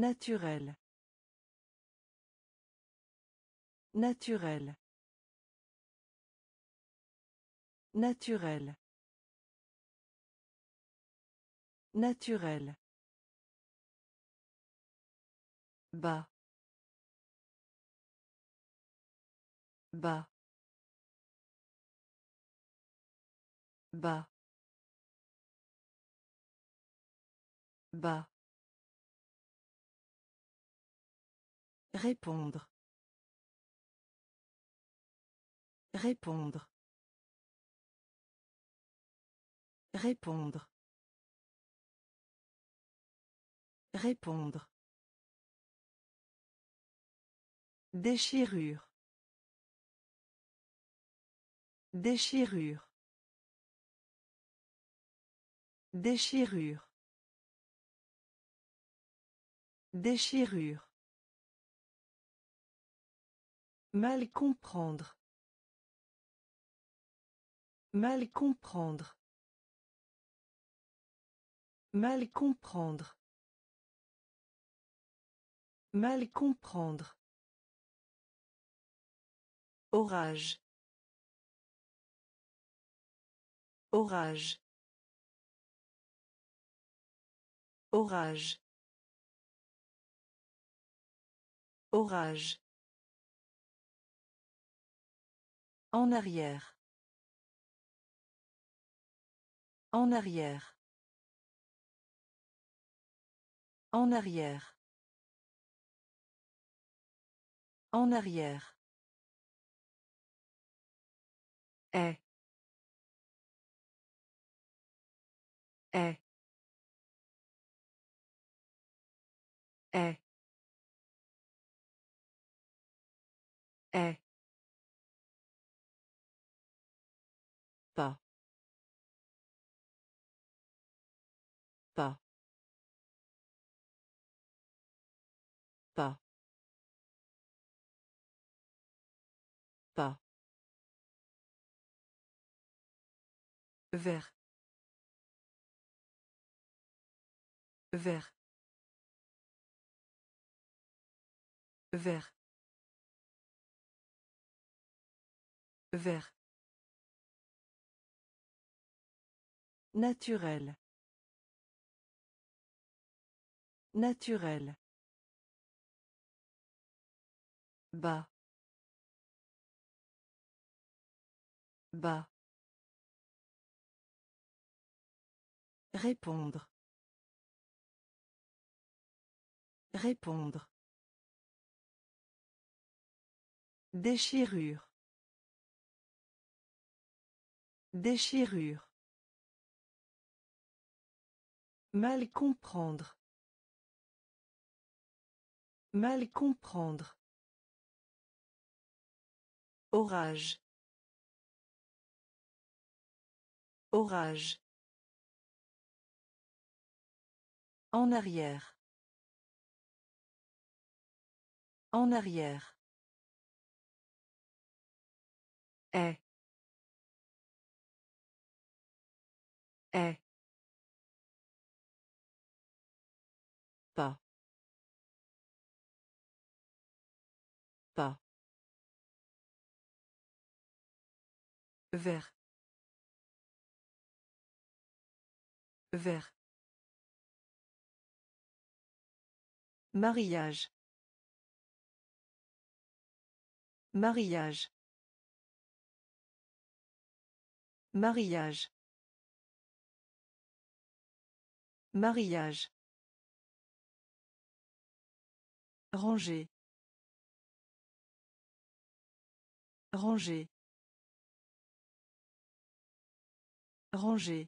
Naturel. Naturel. Naturel. Naturel. Bas. Bas. Bas. Bas. Répondre. Répondre. Répondre. Répondre. Déchirure. Déchirure. Déchirure. Déchirure. Mal comprendre. Mal comprendre. Mal comprendre. Mal comprendre. Orage. Orage. Orage. Orage. En arrière. En arrière. En arrière. En arrière. Est. Est. Est. Est. Vert. Vert. Vert. Vert. Naturel. Naturel. Bas. Bas. Répondre. Répondre. Déchirure. Déchirure. Mal comprendre. Mal comprendre. Orage. Orage. En arrière. En arrière. Est. Est. Pas. Pas. Vert. Vert. Mariage. Mariage. Mariage. Mariage. Ranger. Ranger. Ranger.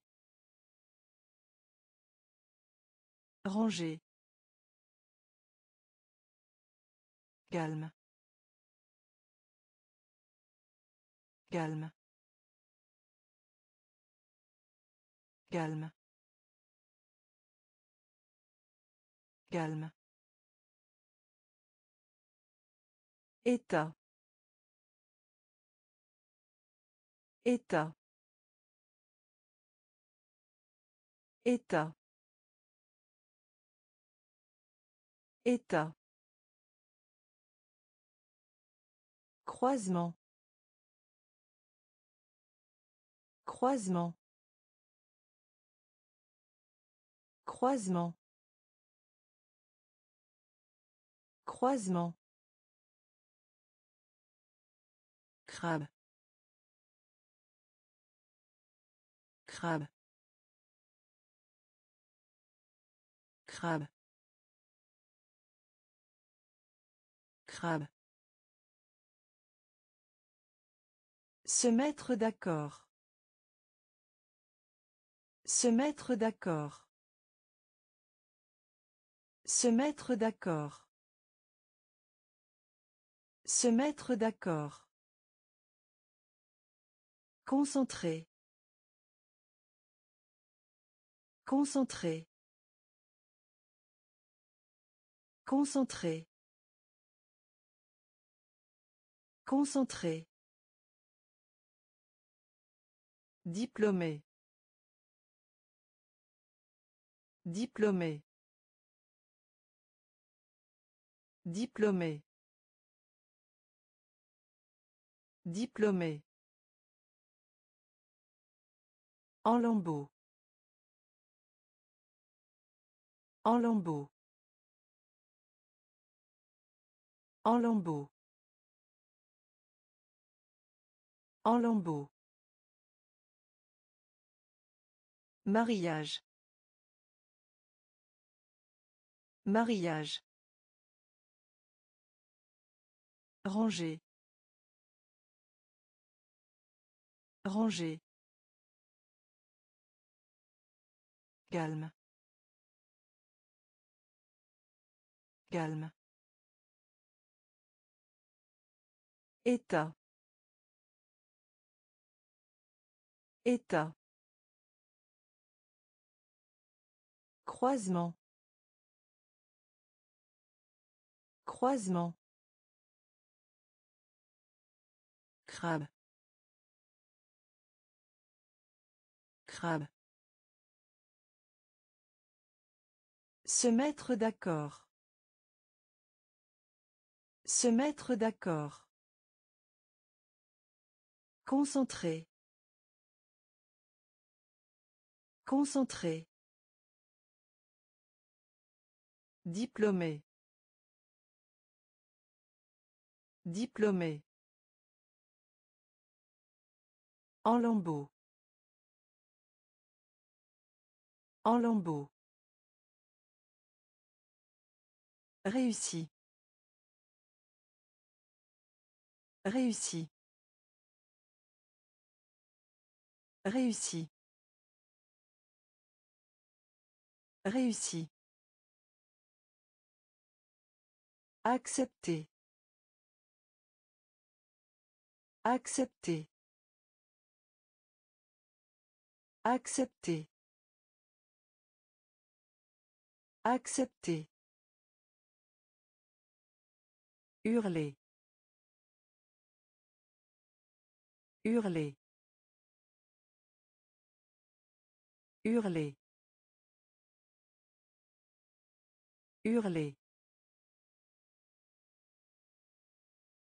Ranger. Calme. Calme. Calme. Calme. État. État. État. État. Croisement. Croisement. Croisement. Croisement. Crabe. Crabe. Crabe. Crabe. Se mettre d'accord. Se mettre d'accord. Se mettre d'accord. Se mettre d'accord. Concentré. Concentré. Concentré. Concentré. Diplômé. Diplômé. Diplômé. Diplômé. En lambeaux. En lambeaux. En lambeaux. En lambeaux. Mariage. Mariage. Ranger. Ranger. Calme. Calme. État. État. Croisement. Croisement. Crabe. Crabe. Se mettre d'accord. Se mettre d'accord. Concentré. Concentré. Diplômé. Diplômé. En lambeaux. En lambeaux. Réussi. Réussi. Réussi. Réussi. Accepter. Accepter. Accepter. Accepter. Hurler. Hurler. Hurler. Hurler.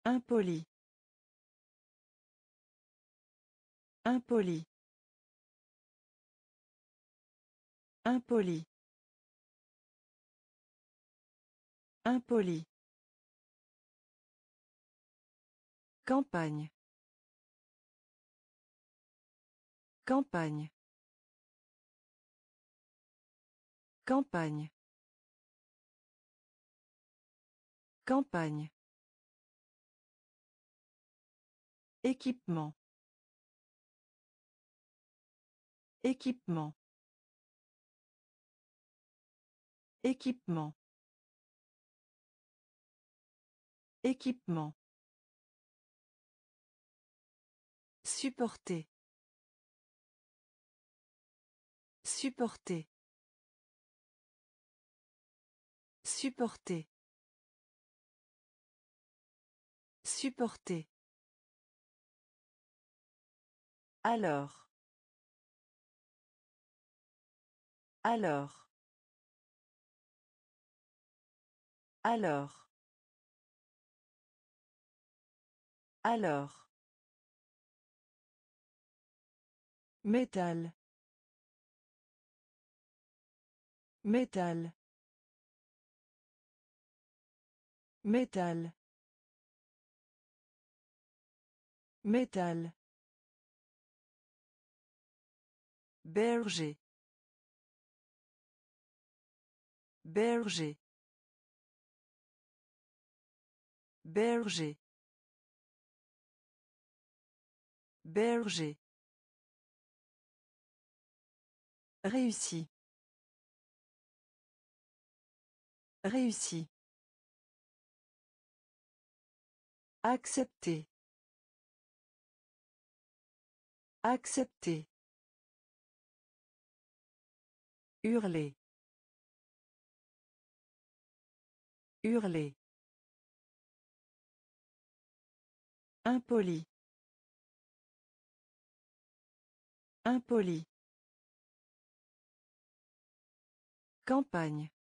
Impoli. Impoli. Impoli. Impoli. Campagne. Campagne. Campagne. Campagne. Équipement. Équipement. Équipement. Équipement. Supporter. Supporter. Supporter. Supporter. Alors. Alors. Alors. Alors. Métal. Métal. Métal. Métal. Berger. Berger. Berger. Berger. Réussi. Réussi. Accepter. Accepter. Hurler. Hurler. Impoli. Impoli. Campagne.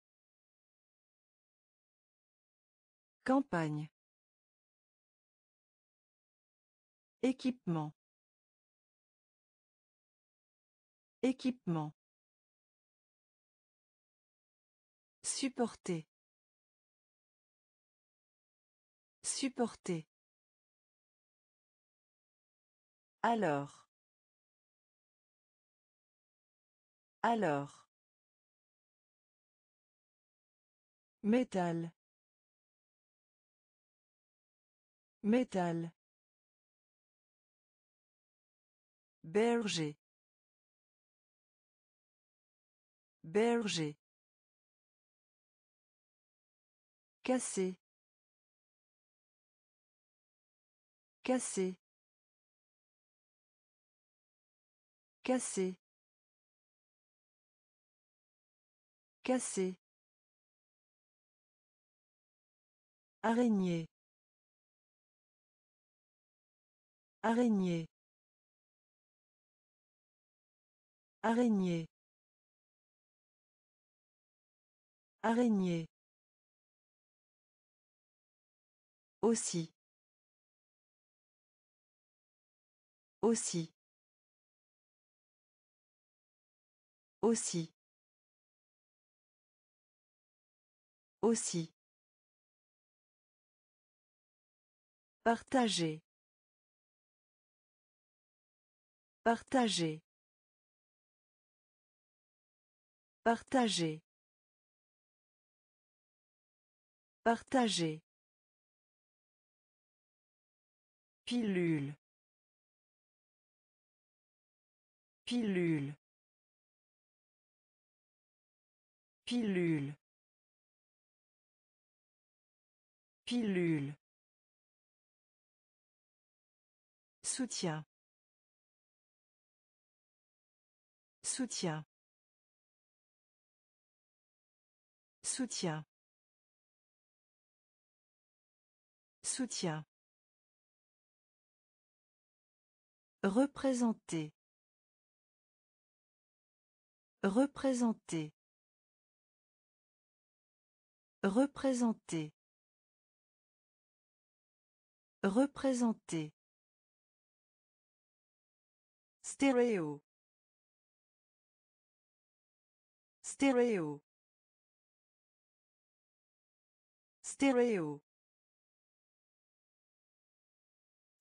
Campagne. Équipement. Équipement. Supporter. Supporter. Alors. Alors. Métal. Métal. Berger. Berger. Cassé. Cassé. Cassé. Cassé. Araignée. Araignée. Araignée. Araignée. Aussi. Aussi. Aussi. Aussi. Partager. Partager. Partager. Partager. Pilule. Pilule. Pilule. Pilule. Soutien. Soutien. Soutien. Soutien. Représenter. Représenter. Représenter. Représenter. Stéréo. Stéréo. Stéréo.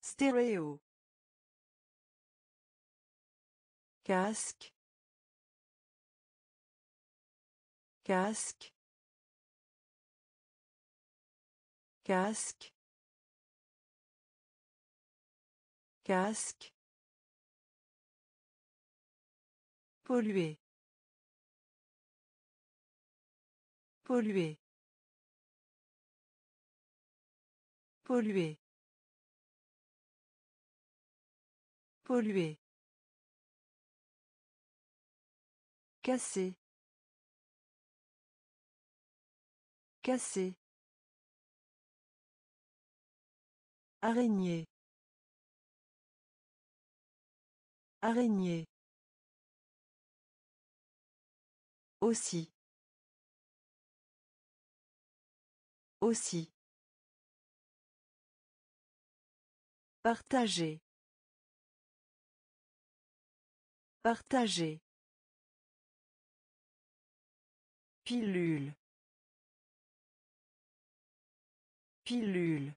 Stéréo. Casque. Casque. Casque. Casque. Polluer. Polluer. Polluer. Polluer. Casser. Casser. Araignée. Araignée. Aussi. Aussi. Partager. Partager. Pilule. Pilule.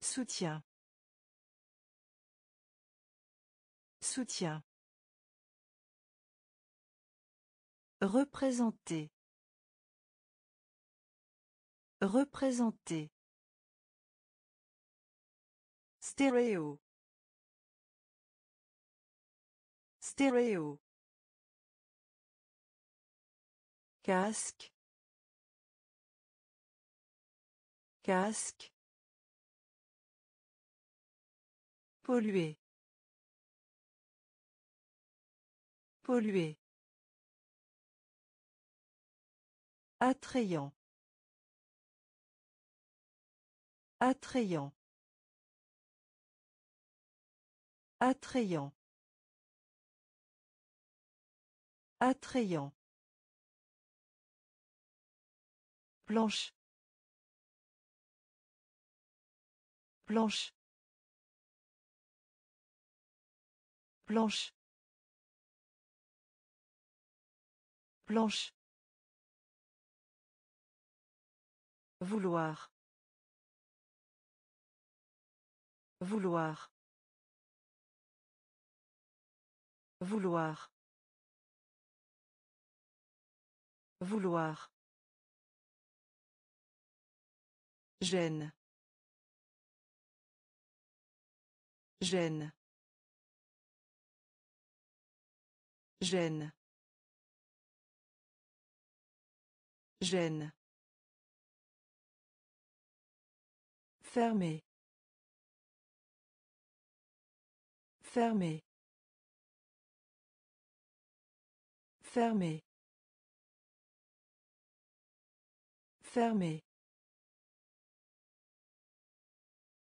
Soutien. Soutien. Représenter. Représenter. Stéréo. Stéréo. Casque. Casque. Polluer. Polluer. Attrayant. Attrayant. Attrayant. Attrayant. Blanche. Blanche. Blanche. Blanche. Vouloir. Vouloir. Vouloir. Vouloir. Gêne. Gêne. Gêne. Gêne. Fermé. Fermé. Fermé. Fermé.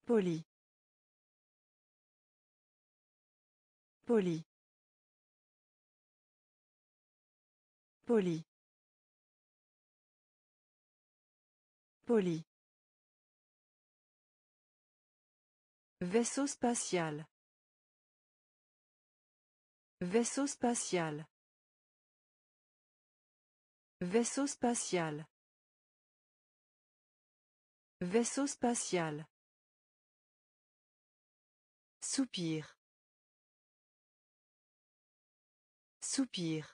Poli. Poli. Poli. Poli. Vaisseau spatial. Vaisseau spatial. Vaisseau spatial. Vaisseau spatial. Soupir. Soupir.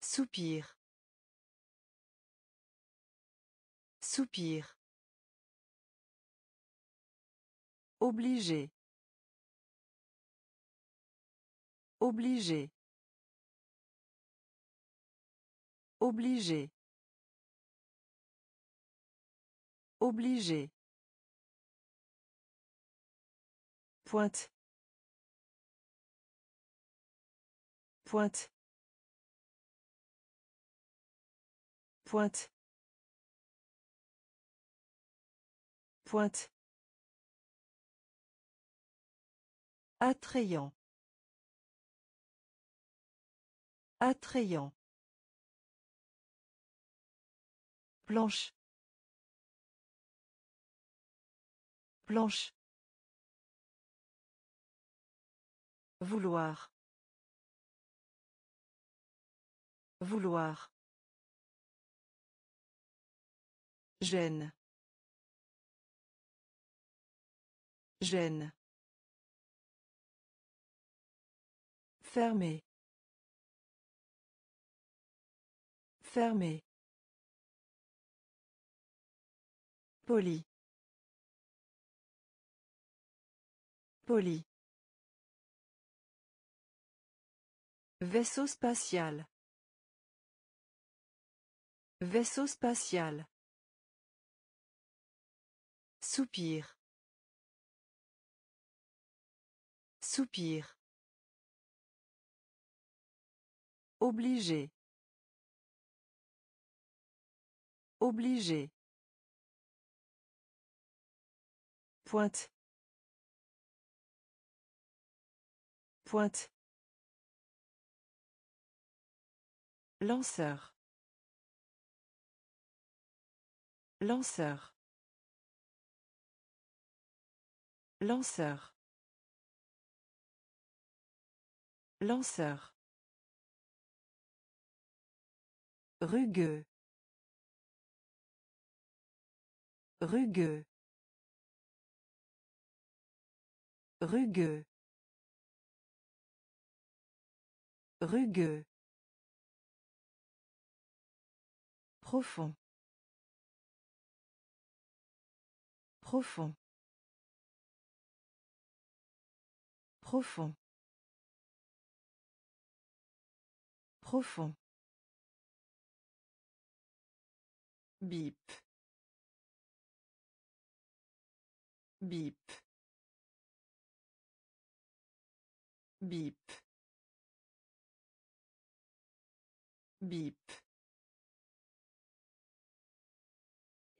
Soupir. Soupir. Obligé. Obligé. Obligé. Obligé. Pointe. Pointe. Pointe. Pointe. Attrayant. Attrayant. Blanche. Blanche. Vouloir. Vouloir. Gêne. Gêne. Fermé. Fermé. Poli. Poli. Vaisseau spatial. Vaisseau spatial. Soupir. Soupir. Obligé. Obligé. Pointe. Pointe. Lanceur. Lanceur. Lanceur. Lanceur. Rugueux. Rugueux. Rugueux. Rugueux. Profond. Profond. Profond. Profond. Bip. Bip. Bip. Bip.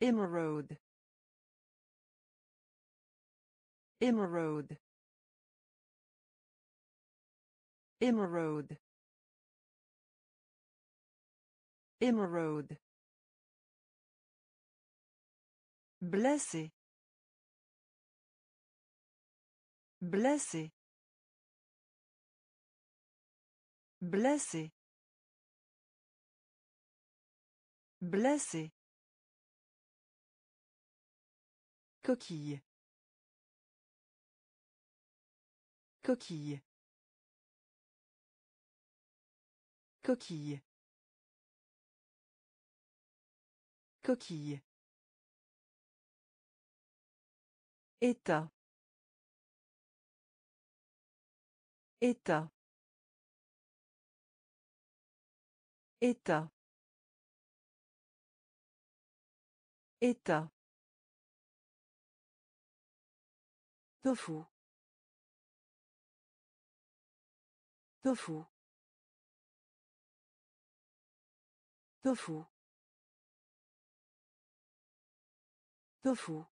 Emerald. Emerald. Emerald. Emerald. Blessé. Blessé. Blessé. Blessé. Coquille. Coquille. Coquille. Coquille. État. État. État. État. Tofu. Tofu. Tofu. Tofu.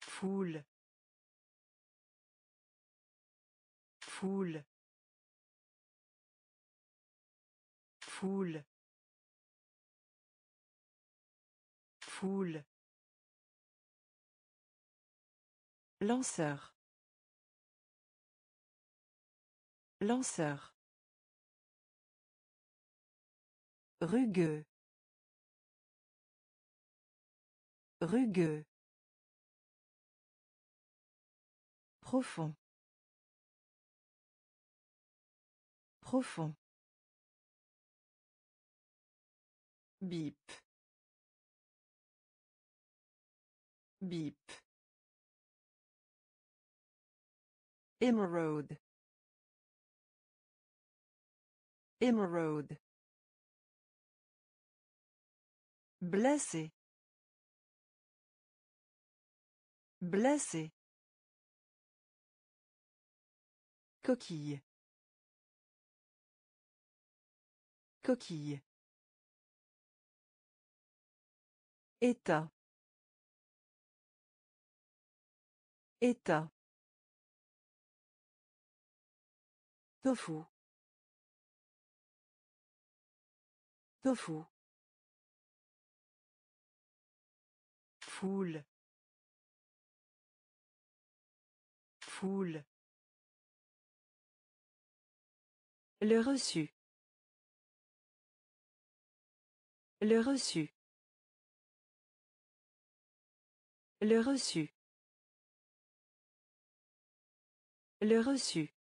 Foule. Foule. Foule. Foule. Lanceur. Lanceur. Rugueux. Rugueux. Profond. Profond. Bip. Bip. Emerald. Emerald. Blessé. Blessé. Coquille. Coquille. État. État. Tofu. Tofu. Foule. Foule. Le reçu. Le reçu. Le reçu. Le reçu.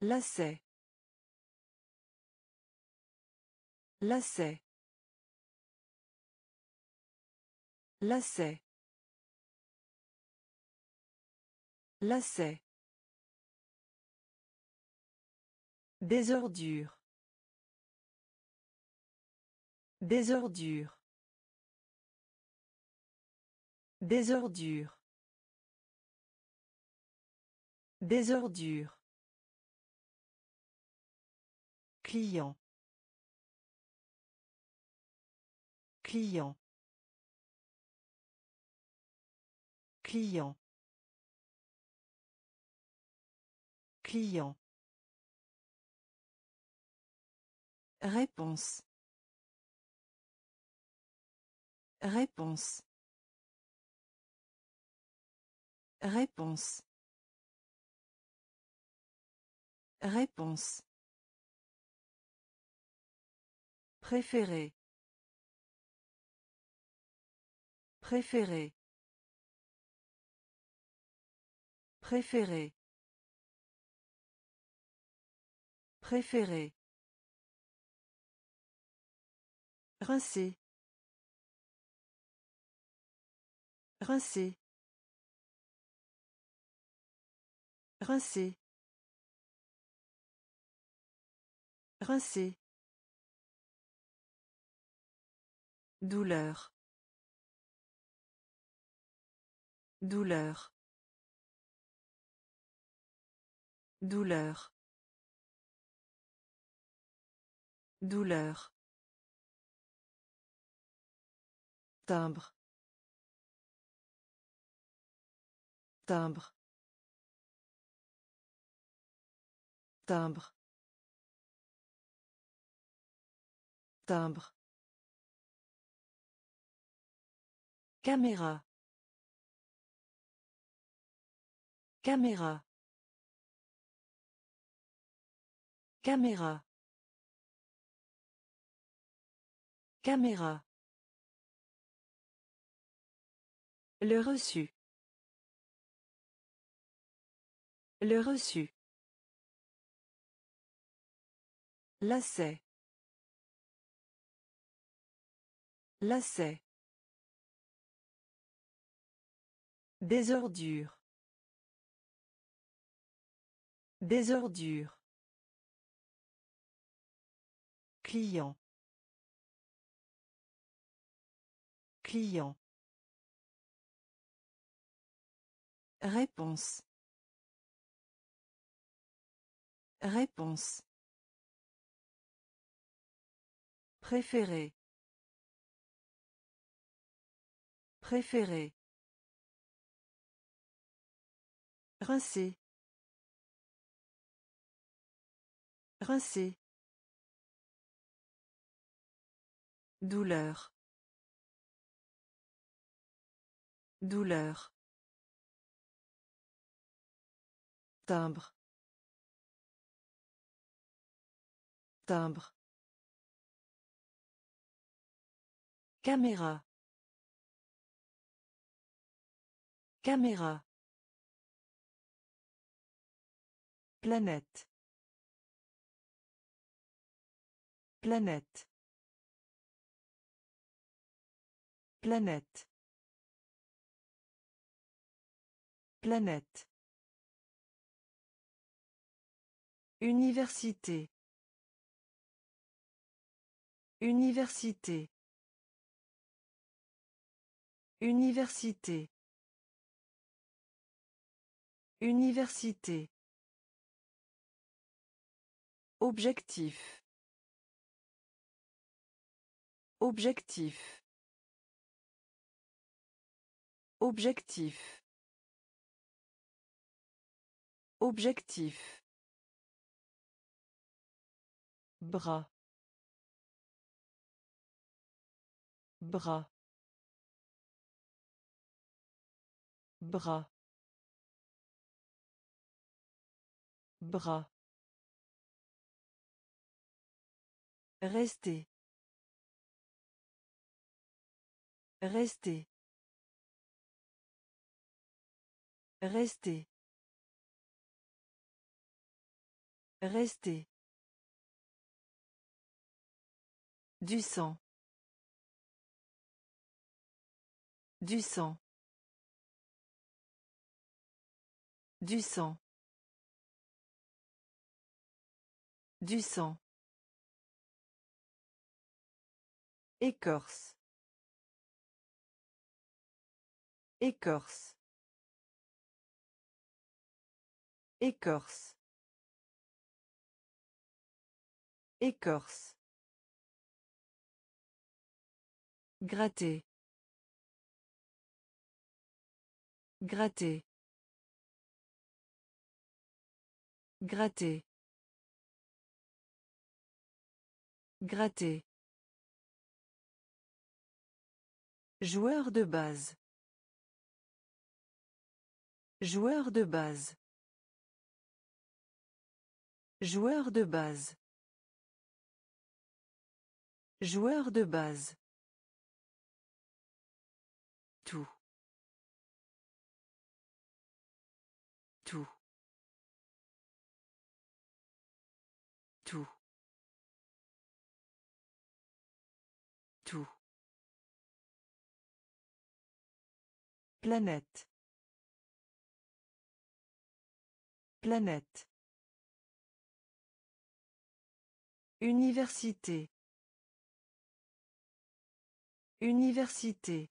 Lacet. Lacet. Lacet. Lacet. Désordure. Désordure. Désordure. Désordure. Client. Client. Client. Client. Réponse. Réponse. Réponse. Réponse. Préféré. Préféré. Préféré. Préféré. Rincer. Rincer. Rincer. Rincer. Douleur. Douleur. Douleur. Douleur. Timbre. Timbre. Timbre. Timbre. Caméra. Caméra. Caméra. Caméra. Le reçu. Le reçu. Lacet. Lacet. Désordure. Désordure. Client. Client. Réponse. Réponse. Préféré. Préféré. Rincer. Rincer. Douleur. Douleur. Timbre. Timbre. Caméra. Caméra. Planète. Planète. Planète. Planète. Université. Université. Université. Université. Objectif. Objectif. Objectif. Objectif. Bras. Bras. Bras. Bras. Rester. Rester. Rester. Rester. Du sang. Du sang. Du sang. Du sang. Écorce. Écorce. Écorce. Écorce. Gratter. Gratter. Gratter. Gratter. Joueur de base. Joueur de base. Joueur de base. Joueur de base. Planète. Planète. Université. Université.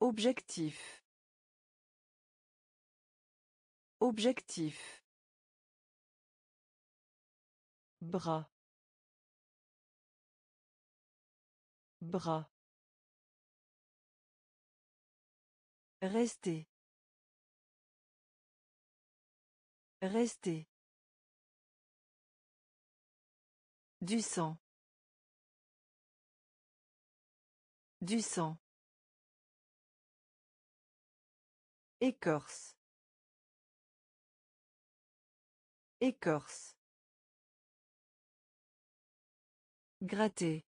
Objectif. Objectif. Bras. Bras. Rester. Rester. Du sang. Du sang. Écorce. Écorce. Gratter.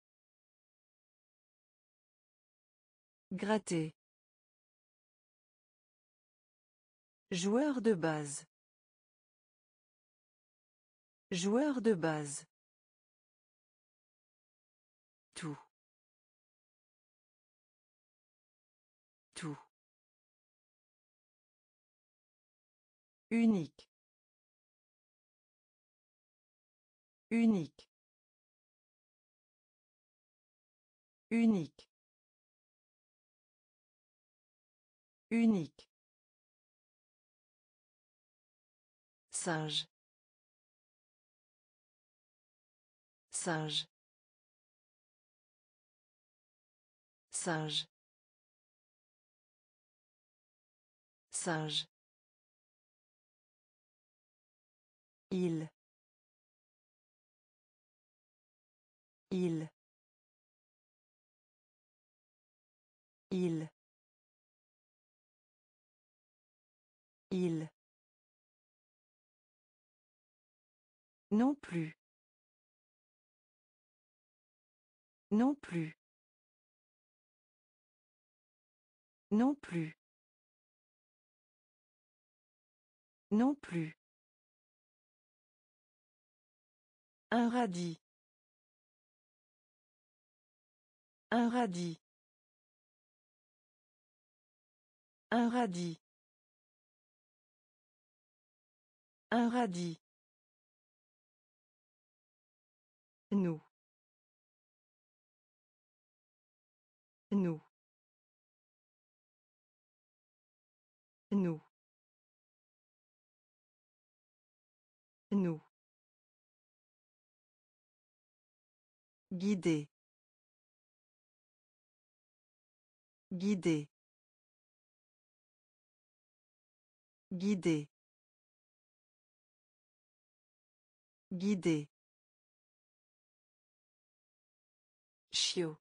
Gratter. Joueur de base. Joueur de base. Tout. Tout. Unique. Unique. Unique. Unique. Singe. Singe. Singe. Singe. Il. Il. Il. Il. Non plus. Non plus. Non plus. Non plus. Un radis. Un radis. Un radis. Un radis. Nous. Nous. Nous. Nous. Guider. Guider. Guider. Guider. Chiot.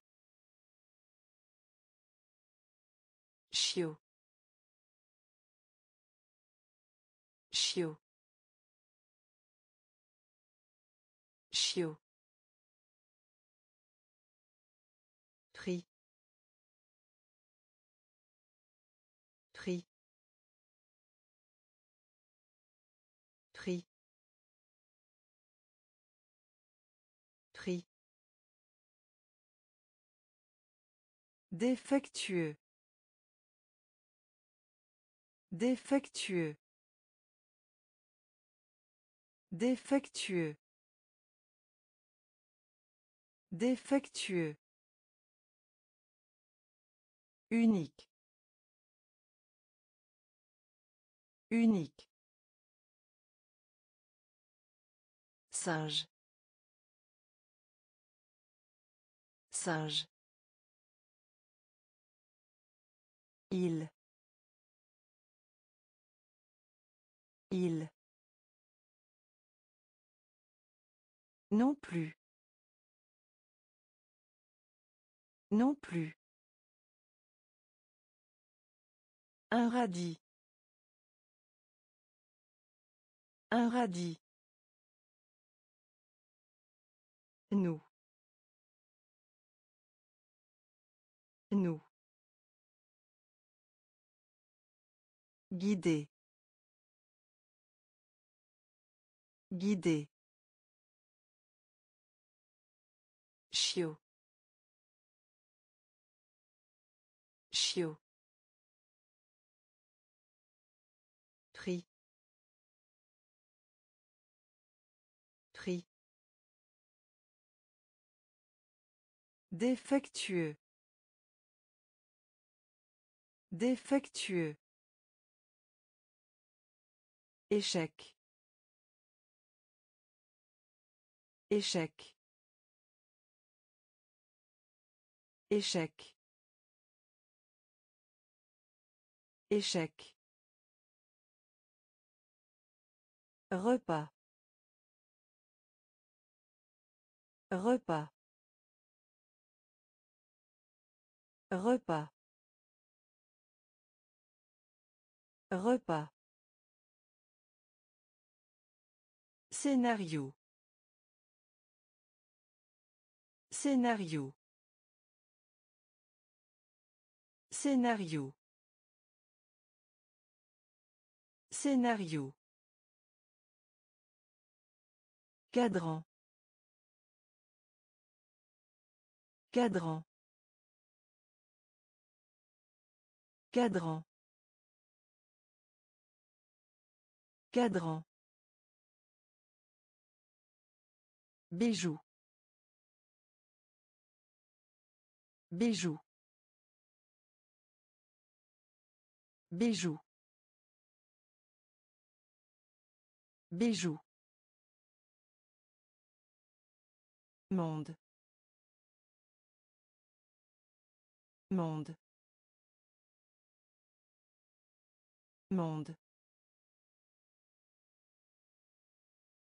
Chiot. Chiot. Chiot. Défectueux. Défectueux. Défectueux. Défectueux. Unique. Unique. Singe. Singe. Il. Il. Non plus. Non plus. Un radis. Un radis. Nous. Nous. Guider. Guider. Chiot. Chiot. Prix. Prix. Défectueux. Défectueux. Échec. Échec. Échec. Échec. Repas. Repas. Repas. Repas. Scénario. Scénario. Scénario. Scénario. Cadran. Cadran. Cadran. Cadran. Bijou. Bijou. Bijou. Bijou. Monde. Monde. Monde.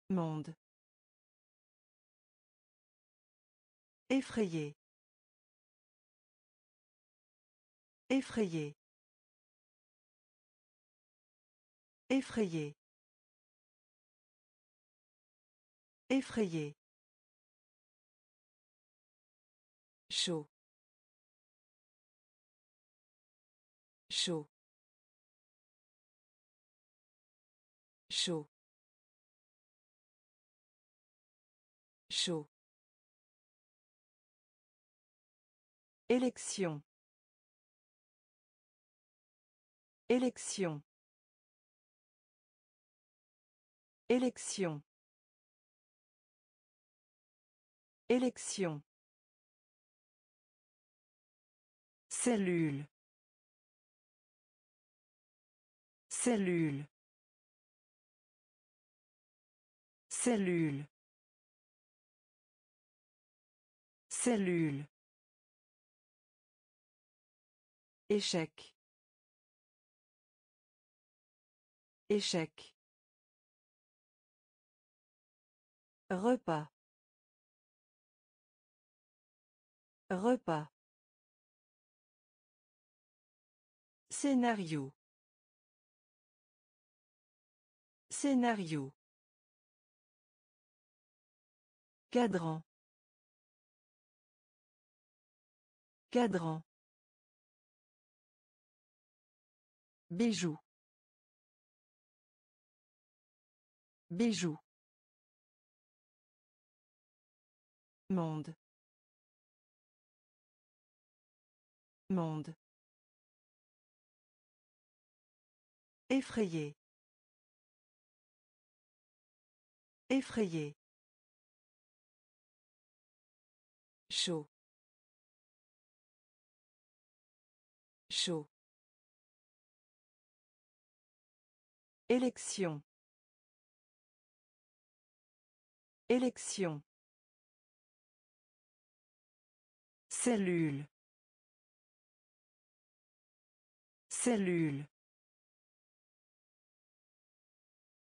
Monde. Effrayé. Effrayé. Effrayé. Effrayé. Chaud. Chaud. Chaud. Chaud. Élection. Élection. Élection. Élection. Cellule. Cellule. Cellule. Cellule. Échec. Échec. Repas. Repas. Scénario. Scénario. Cadran. Cadran. Bijou. Bijou. Monde. Monde. Effrayé. Effrayé. Chaud. Chaud. Élection. Élection. Cellule. Cellule.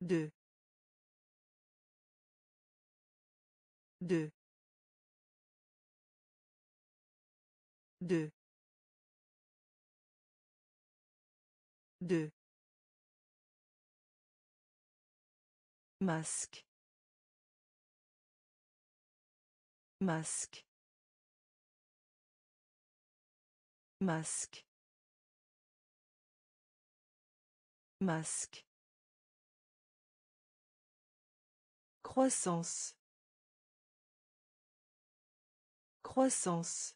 Deux. Deux. Deux. Deux. Masque. Masque. Masque. Masque. Croissance. Croissance.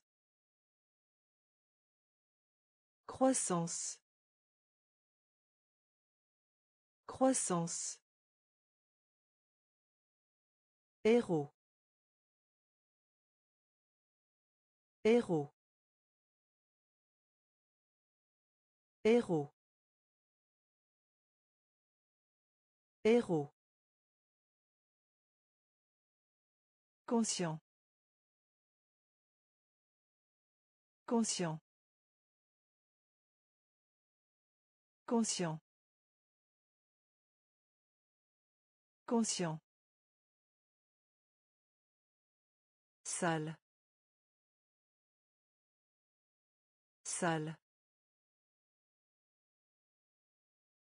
Croissance. Croissance. Héros. Héros. Héros. Héros. Conscient. Conscient. Conscient. Conscient. Salle. Salle.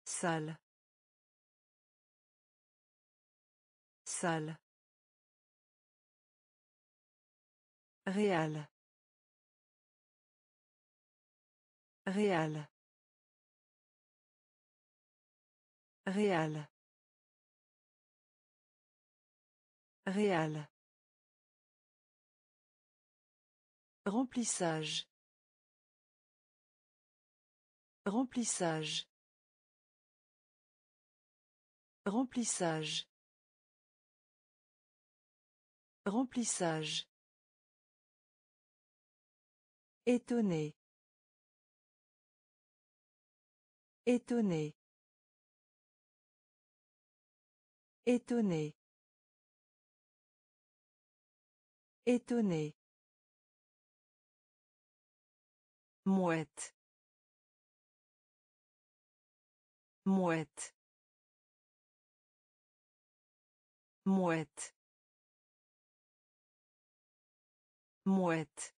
Salle. Salle. Réal. Réal. Réal. Réal. Remplissage. Remplissage. Remplissage. Remplissage. Étonné. Étonné. Étonné. Étonné. Mouette. Mouette. Mouette. Mouette.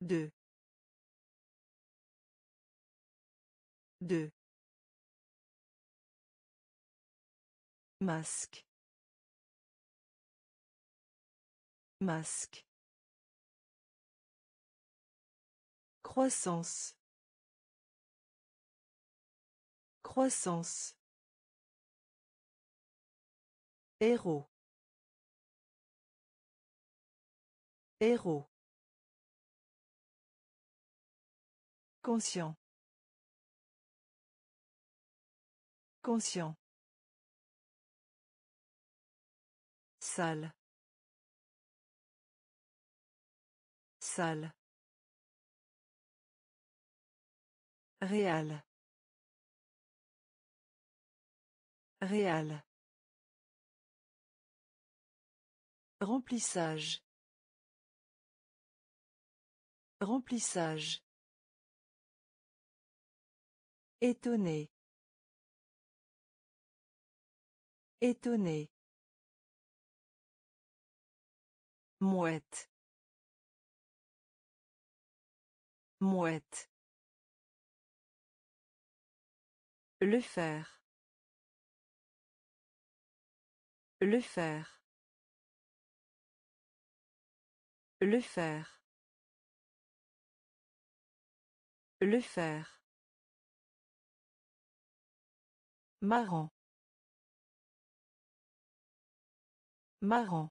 Deux. Deux. Masque. Masque. Croissance. Croissance. Héros. Héros. Conscient. Conscient. Salle. Salle. Réal. Réal. Remplissage. Remplissage. Étonné. Étonné. Mouette. Mouette. Le faire. Le faire. Le faire. Le faire. Marrant. Marrant.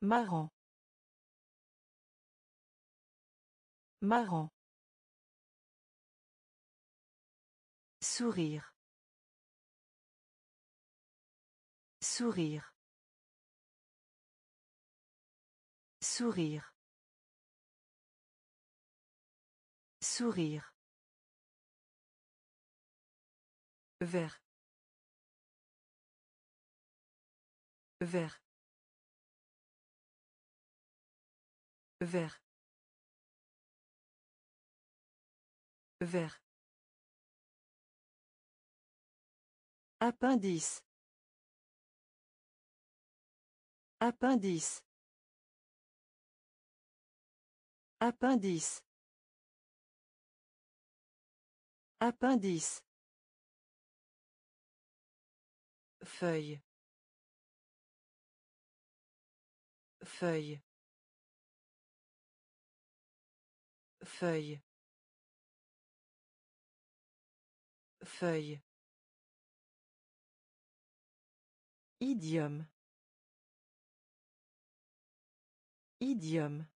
Marrant. Marrant. Sourire. Sourire. Sourire. Sourire. Vert. Vert. Vert. Vert. Appendice. Appendice. Appendice. Appendice. Feuille. Feuille. Feuille. Feuille. Idiome. Idiome.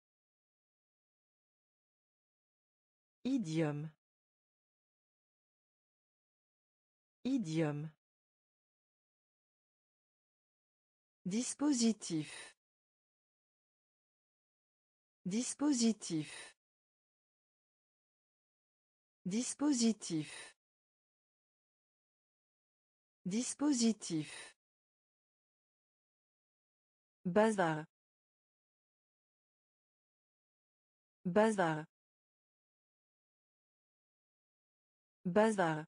Idiome. Idiome. Dispositif. Dispositif. Dispositif. Dispositif. Bazar. Bazar. Bazar.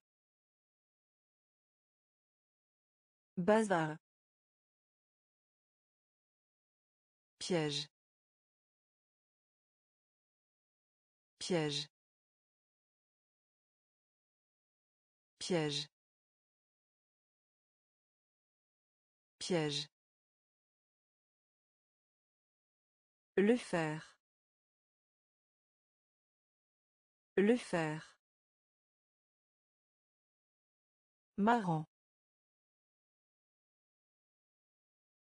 Bazar. Piège. Piège. Piège. Piège. Le faire. Le faire. Marrant.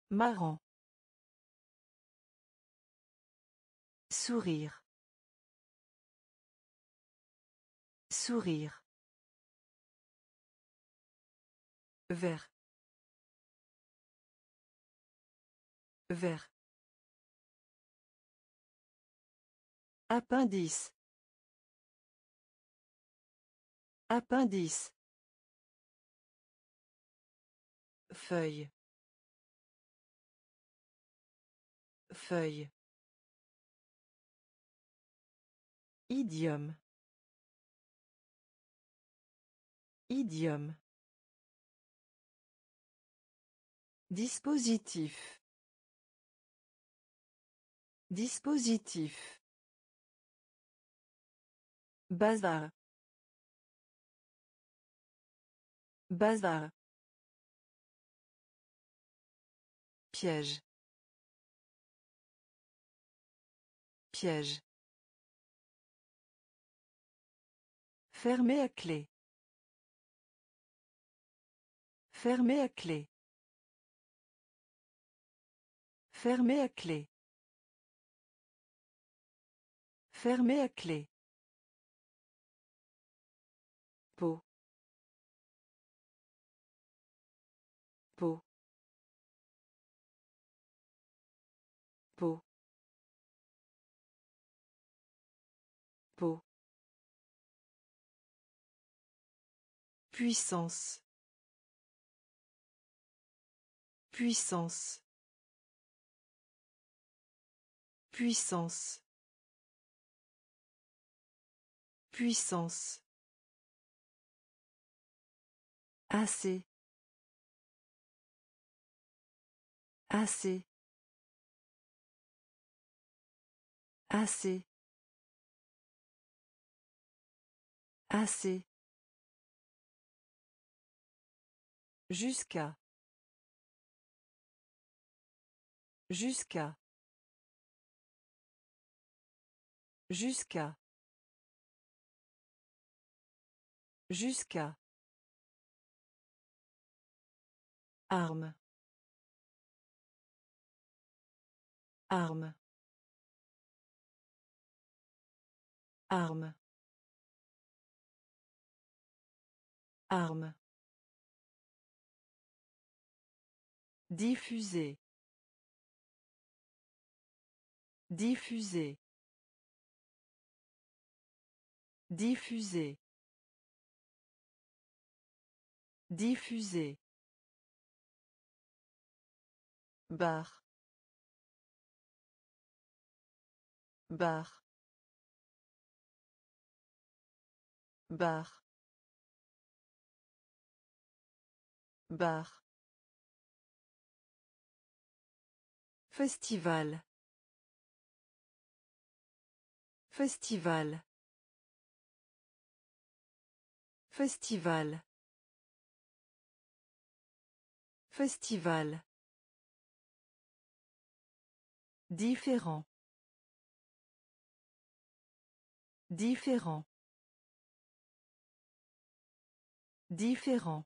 Marrant. Sourire. Sourire. Vert. Vert. Appendice. Appendice. Feuille. Feuille. Idiome. Idiome. Dispositif. Dispositif. Bazar. Bazar. Piège. Piège. Fermé à clé. Fermé à clé. Fermé à clé. Fermé à clé. Puissance. Puissance. Puissance. Puissance. Assez. Assez. Assez. Jusqu'à. Jusqu'à. Jusqu'à. Jusqu'à. Arme. Arme. Arme. Arme. Diffuser. Diffuser. Diffuser. Diffuser. Bar. Bar. bar bar Festival. Festival. Festival. Festival. Différent. Différent. Différent.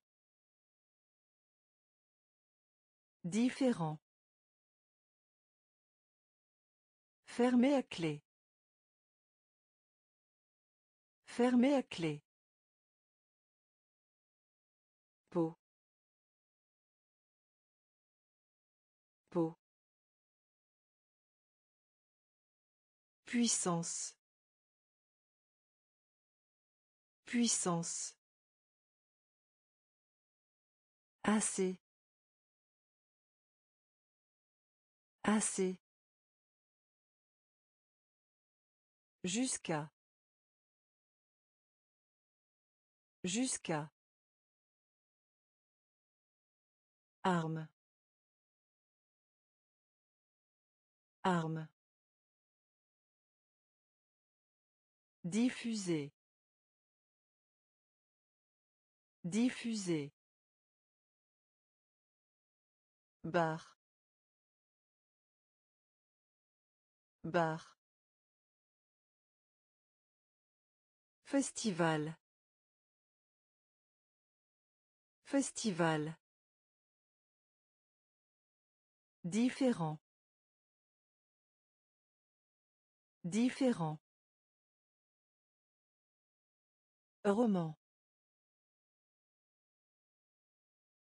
Différent. Fermé à clé. Fermé à clé. Peau. Peau. Puissance. Puissance. Assez. Assez. Jusqu'à. Jusqu'à. Arme. Arme. Diffuser. Diffuser. Bar. Bar. Festival. Festival. Différent. Différent. Roman.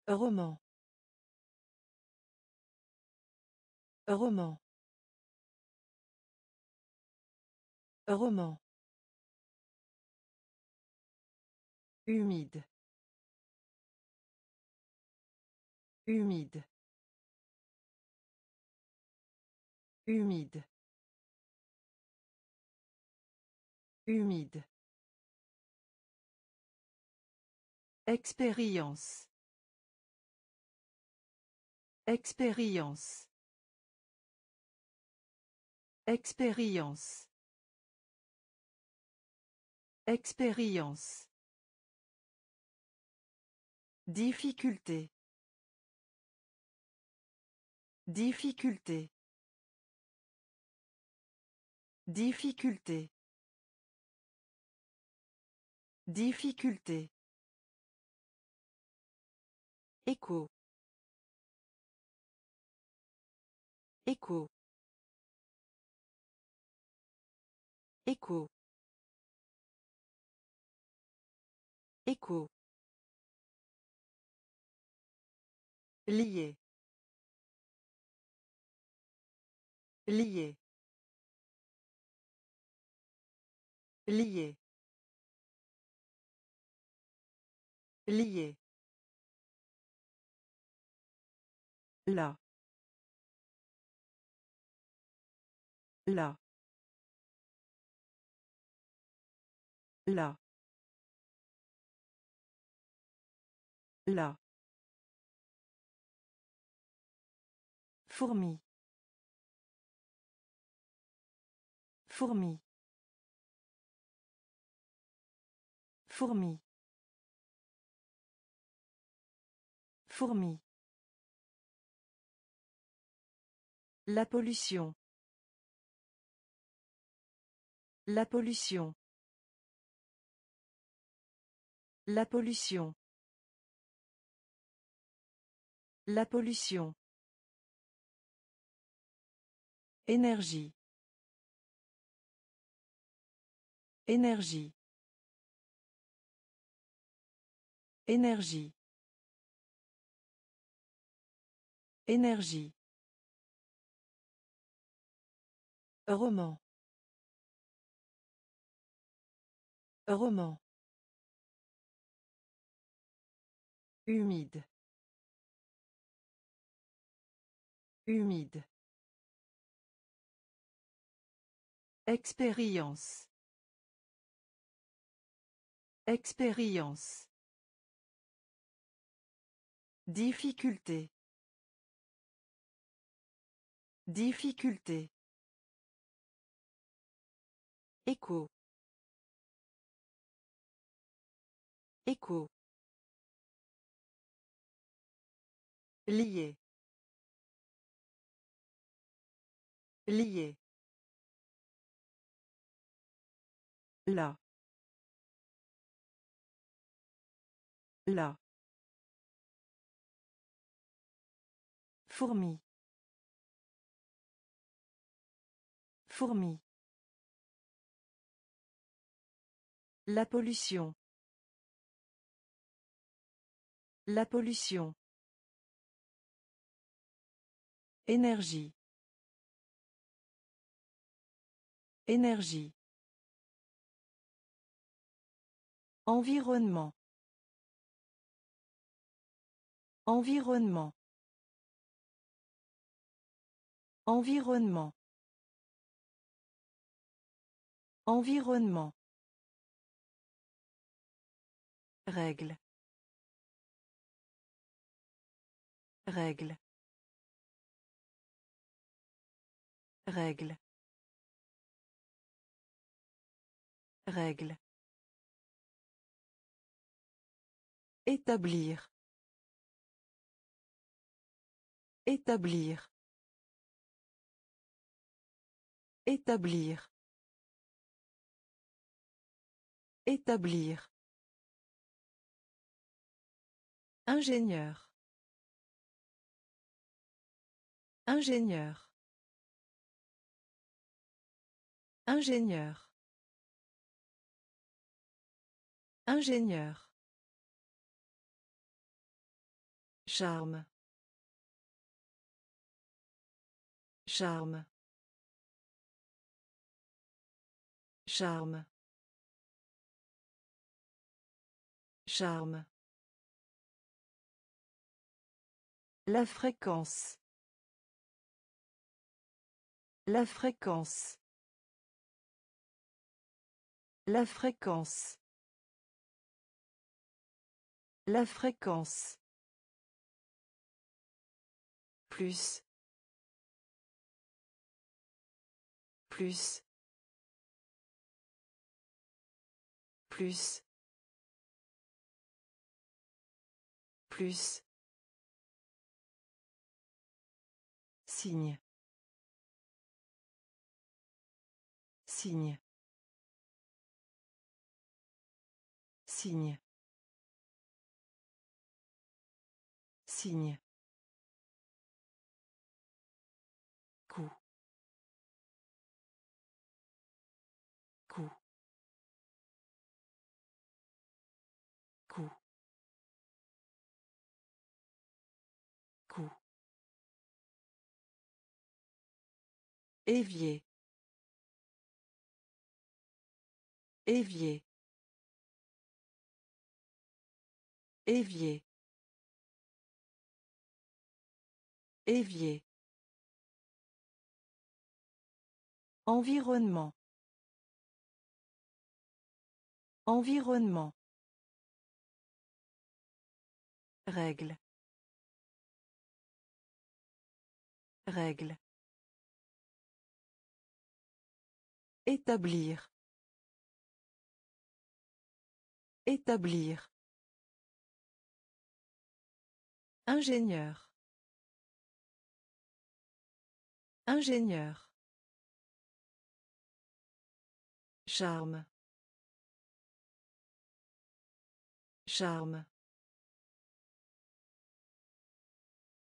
Roman. Roman. Roman. Humide. Humide. Humide. Humide. Expérience. Expérience. Expérience. Expérience. Difficulté. Difficulté. Difficulté. Difficulté. Écho. Écho. Écho. Écho. Lié. Lié. Lié. Lié. Là. Là. Là. Là. Fourmi. Fourmi. Fourmi. Fourmi. La pollution. La pollution. La pollution. La pollution. Énergie. Énergie. Énergie. Énergie. Roman. Roman. Humide. Humide. Expérience. Expérience. Difficulté. Difficulté. Écho. Écho. Lié. Lié. Là. Là. Fourmi. Fourmi. La pollution. La pollution. Énergie. Énergie. Environnement. Environnement. Environnement. Environnement. Règle. Règle. Règle. Règle. Établir. Établir. Établir. Établir. Ingénieur. Ingénieur. Ingénieur. Ingénieur. Charme. Charme. Charme. Charme. La fréquence. La fréquence. La fréquence. La fréquence. Plus. Plus. Plus. Plus. Signe. Signe. Signe. Signe. Évier. Évier. Évier. Évier. Environnement. Environnement. Règle. Règle. Établir. Établir. Ingénieur. Ingénieur. Charme. Charme.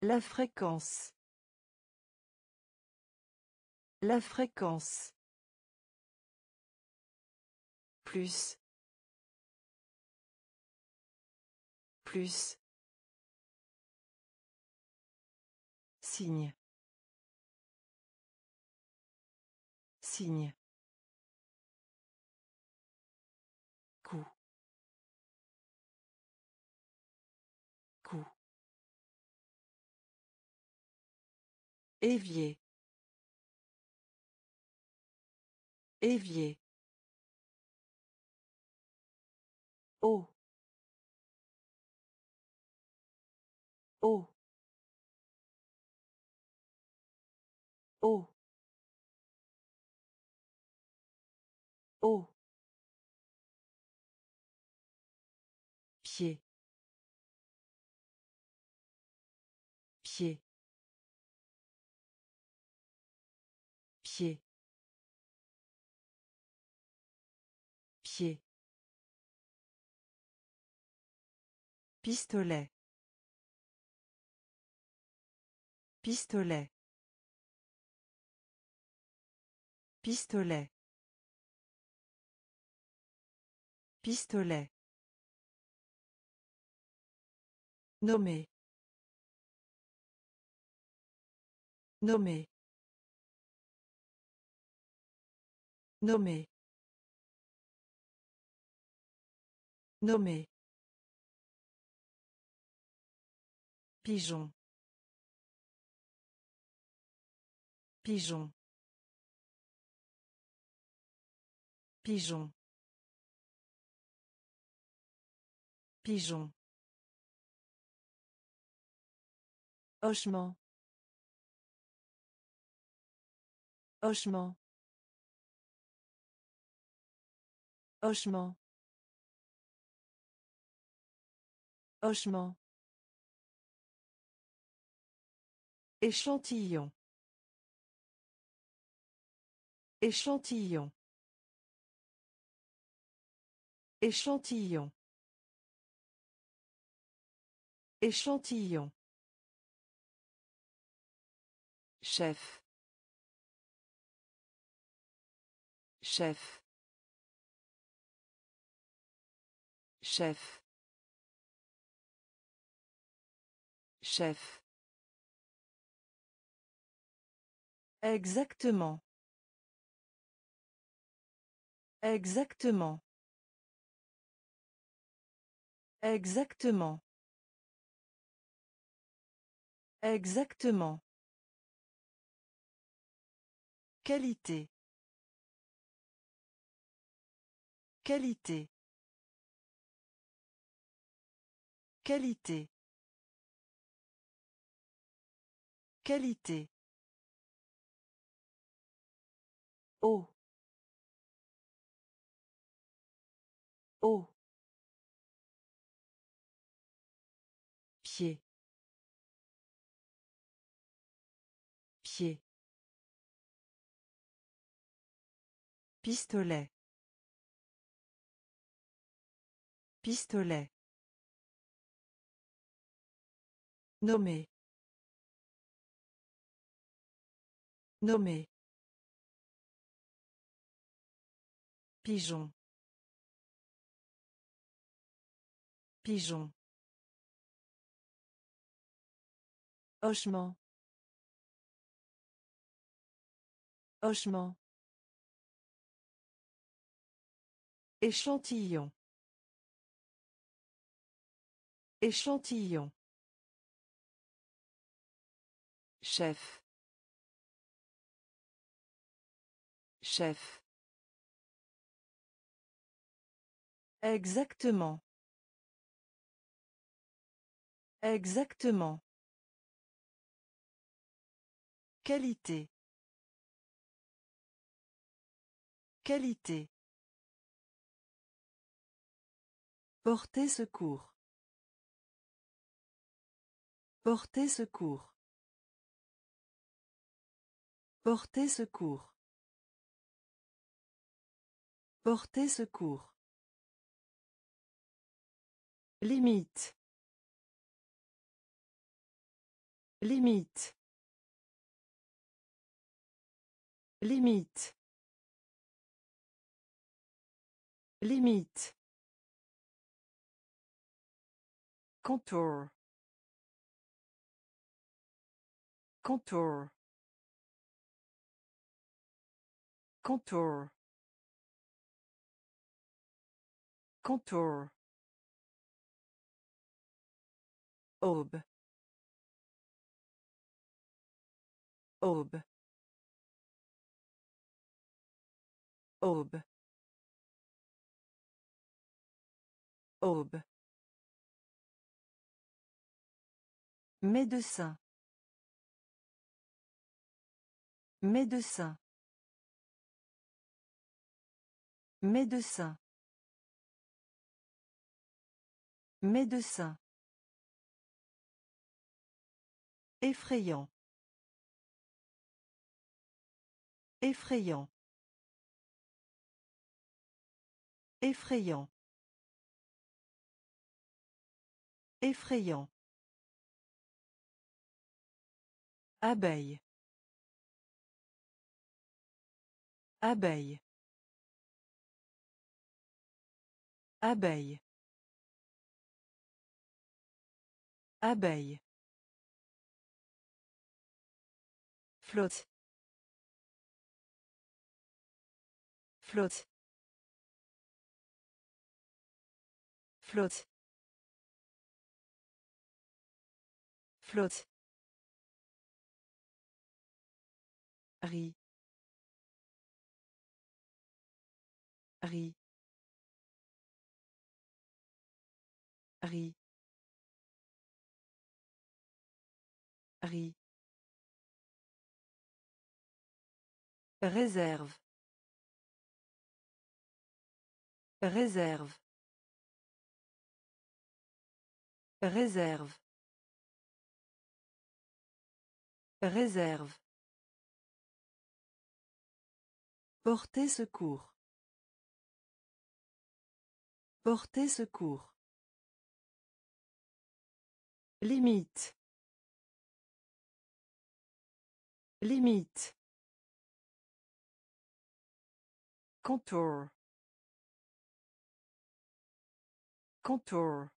La fréquence. La fréquence. Plus. Plus. Signe. Signe. Évier. Évier. Eau. Eau. Eau. Eau. Pistolet. Pistolet. Pistolet. Pistolet. Nommé. Nommé. Nommé. Nommé. Pigeon. Pigeon. Pigeon. Pigeon. Hochement. Hochement. Hochement. Hochement. Échantillon. Échantillon. Échantillon. Échantillon. Chef. Chef. Chef. Chef. Exactement. Exactement. Exactement. Exactement. Qualité. Qualité. Qualité. Qualité. Eau. Eau. Pied. Pied. Pistolet. Pistolet. Nommé. Nommé. Pigeon. Pigeon. Hochement. Hochement. Échantillon. Échantillon. Chef. Chef. Exactement. Exactement. Qualité. Qualité. Porter secours. Porter secours. Porter secours. Porter secours. Limite. Limite. Limite. Limite. Contour. Contour. Contour. Contour. Aube. Aube. Aube. Aube. Médecin. Médecin. Médecin. Médecin. Effrayant. Effrayant. Effrayant. Effrayant. Abeille. Abeille. Abeille. Abeille. Flotte. Flotte. Flotte. Flotte. Riz. Riz. Riz. Riz. Réserve. Réserve. Réserve. Réserve. Porter secours. Porter secours. Limite. Limite. Contour. Contour.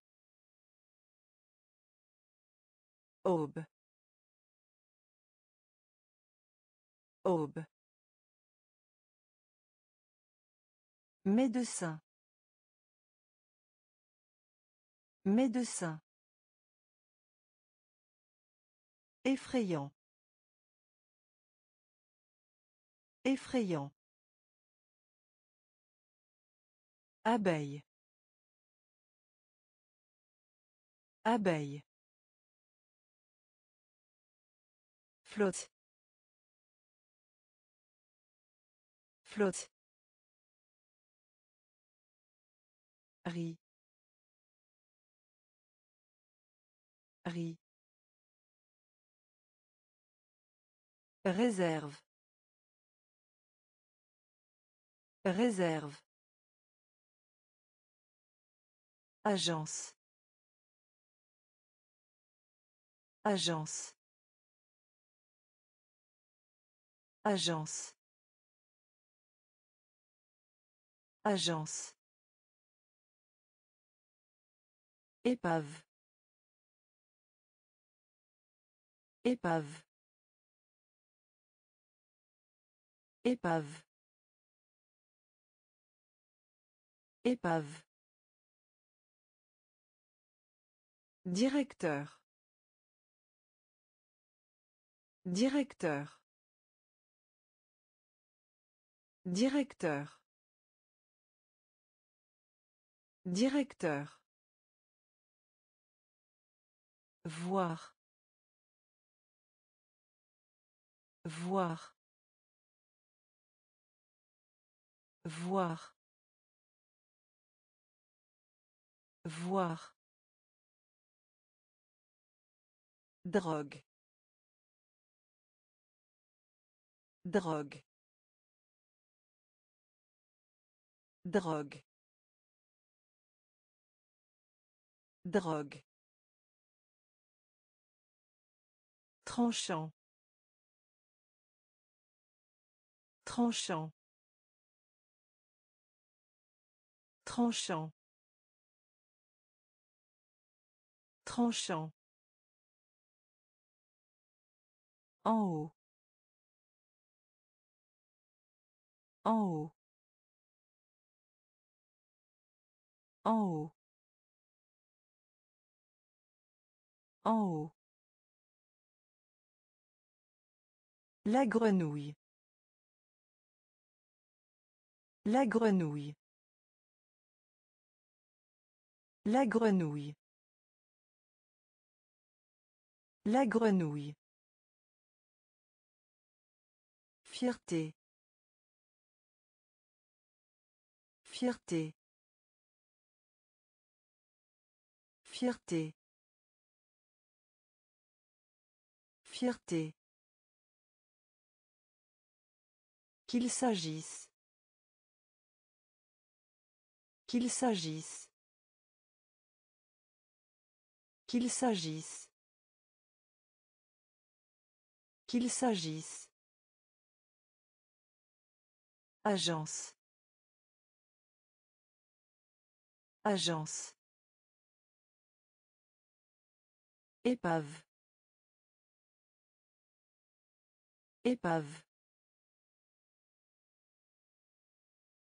Aube. Aube. Médecin. Médecin. Effrayant. Effrayant. Abeille. Abeille. Flotte. Flotte. Riz. Riz. Réserve. Réserve. Agence. Agence. Agence. Agence. Épave. Épave. Épave. Épave. Directeur. Directeur. Directeur. Directeur. Voir. Voir. Voir. Drogue. Drogue. Drogue. Drogue. Tranchant. Tranchant. Tranchant. Tranchant. En haut. En haut. En haut. En haut. La grenouille. La grenouille. La grenouille. La grenouille. Fierté. Fierté. Fierté. Fierté. Qu'il s'agisse. Qu'il s'agisse. Qu'il s'agisse. Qu'il s'agisse. Agence. Agence. Épave. Épave.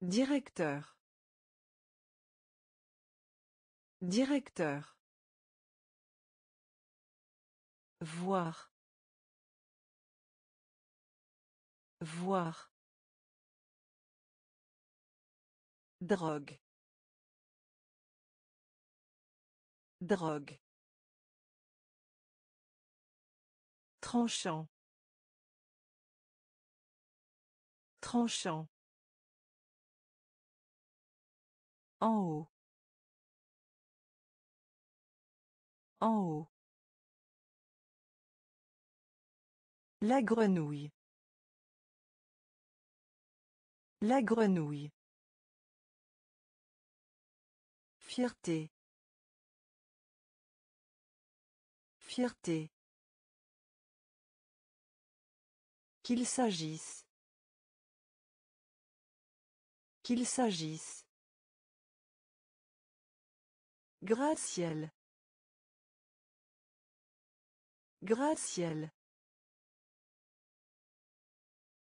Directeur. Directeur. Voir. Voir. Drogue. Drogue. Tranchant. Tranchant. En haut. En haut. La grenouille. La grenouille. Fierté. Fierté. Qu'il s'agisse. Qu'il s'agisse. Graciel.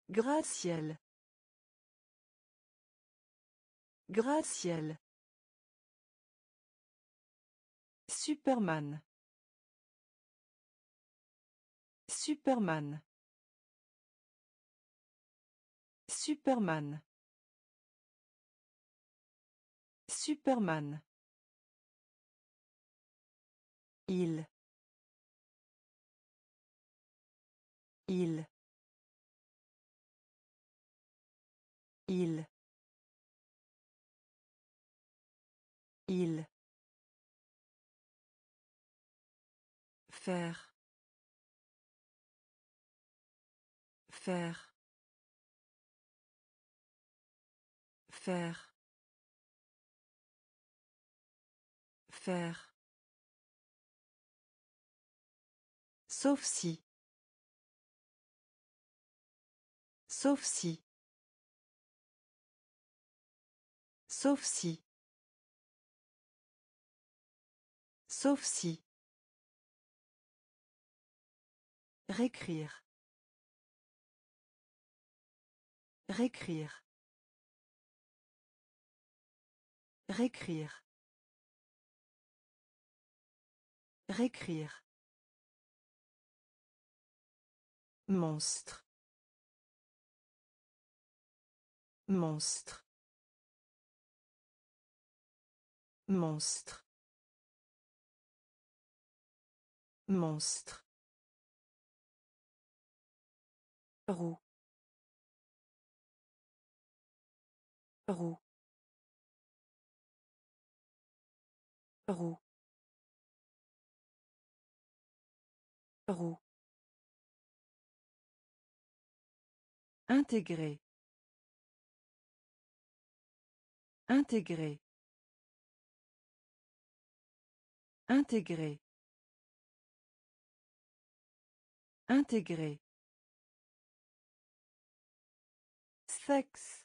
Graciel. Superman. Superman. Superman. Superman. Il. Il. Il. Il. Faire. Faire. Faire. Faire. Sauf si. Sauf si. Sauf si. Sauf si. Récrire. Récrire. Récrire. Récrire. Monstre. Monstre. Monstre. Monstre. Roux roux roux roux Intégrer. Intégrer. Intégrer. Intégrer. Sexe.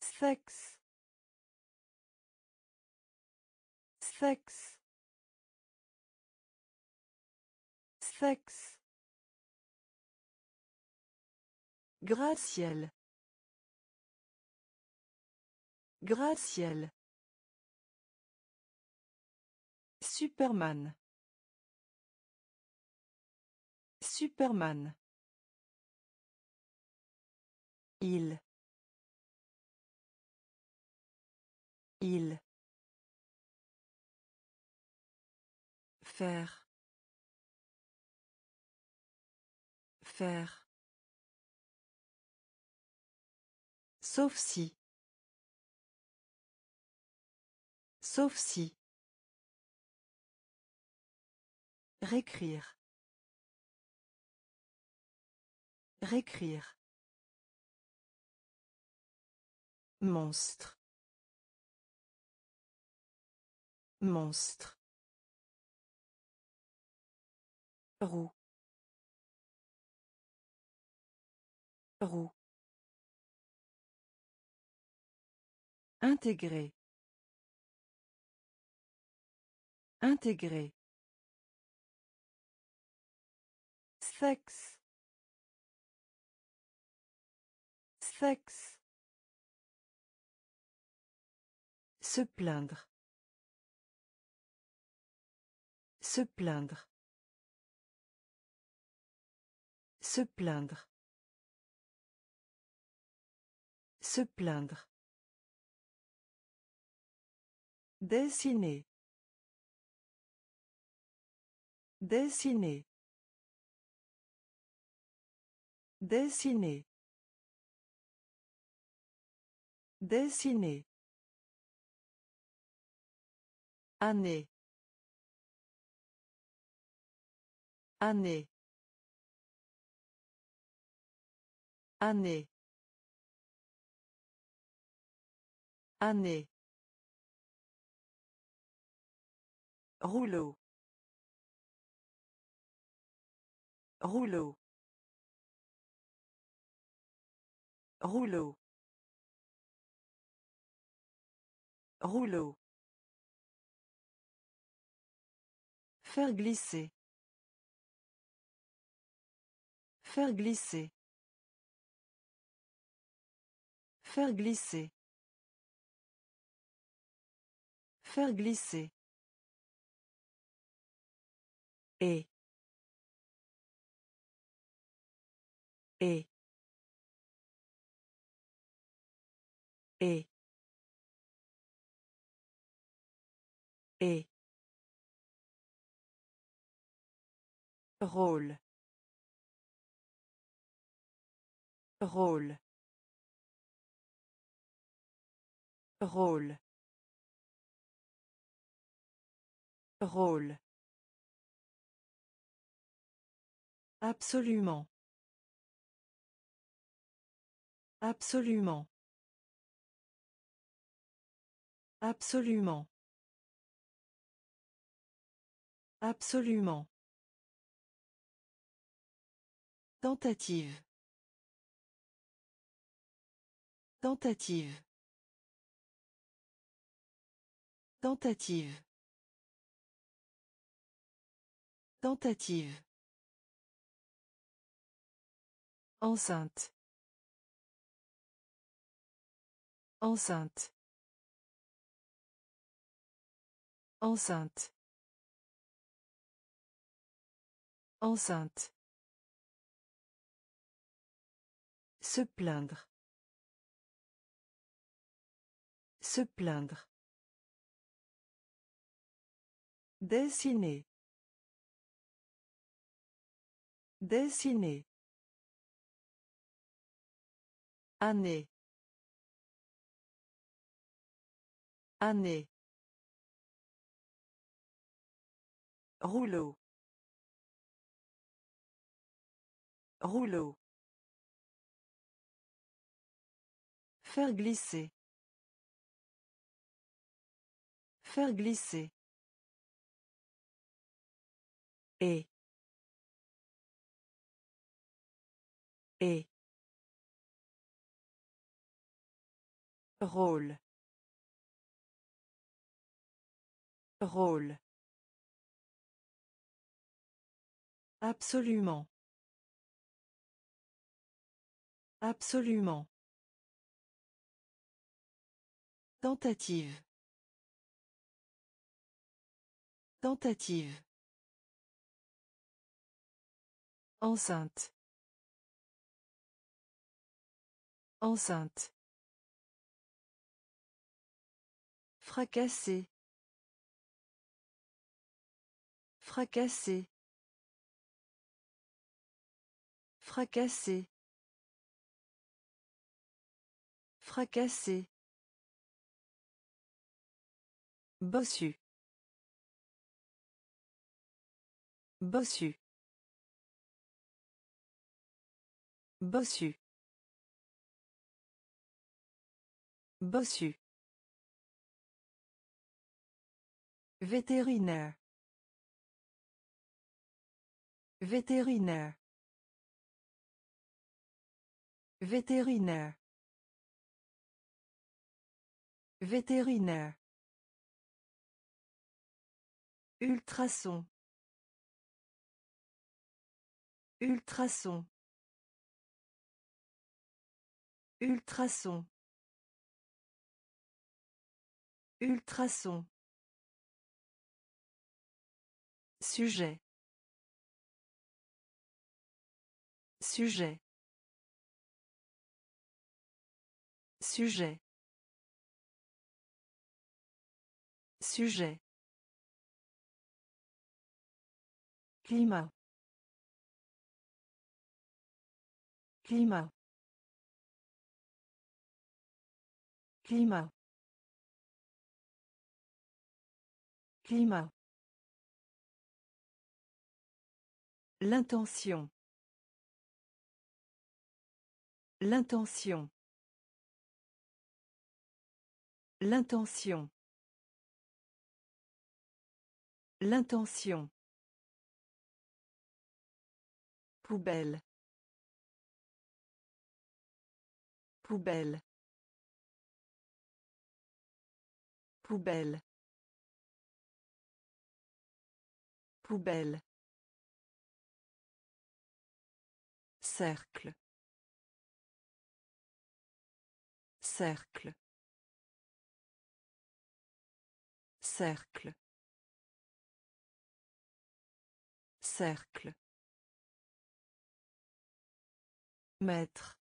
Sexe. Sexe. Sexe. Graciel. Graciel. Superman. Superman. Il. Il. Faire. Faire. Sauf si. Sauf si. Récrire. Récrire. Monstre. Monstre. Roue. Roue. Intégrer. Intégrer. Sexe. Sexe. Se plaindre. Se plaindre. Se plaindre. Se plaindre. Dessiner. Dessiner. Dessiner. Dessiner. Année. Année. Année. Année. Rouleau. Rouleau. Rouleau. Rouleau. Faire glisser. Faire glisser. Faire glisser. Faire glisser. Et. Et. Et. Et. Rôle. Rôle. Rôle. Rôle. Absolument. Absolument. Absolument. Absolument. Tentative. Tentative. Tentative. Tentative. Enceinte. Enceinte. Enceinte. Enceinte. Se plaindre. Se plaindre. Dessiner. Dessiner. Année. Année. Rouleau. Rouleau. Faire glisser. Faire glisser. Et. Et. Rôle. Rôle. Absolument. Absolument. Tentative. Tentative. Enceinte. Enceinte. Fracasser. Fracasser. Fracasser. Fracasser. Bossu. Bossu. Bossu. Bossu. Vétérinaire. Vétérinaire. Vétérinaire. Vétérinaire. Ultrason. Ultrason. Ultrason. Ultrason. Sujet. Sujet. Sujet. Sujet. Climat. Climat. Climat. Climat. L'intention. L'intention. L'intention. L'intention. Poubelle. Poubelle. Poubelle. Poubelle. Cercle. Cercle. Cercle. Cercle. Maître.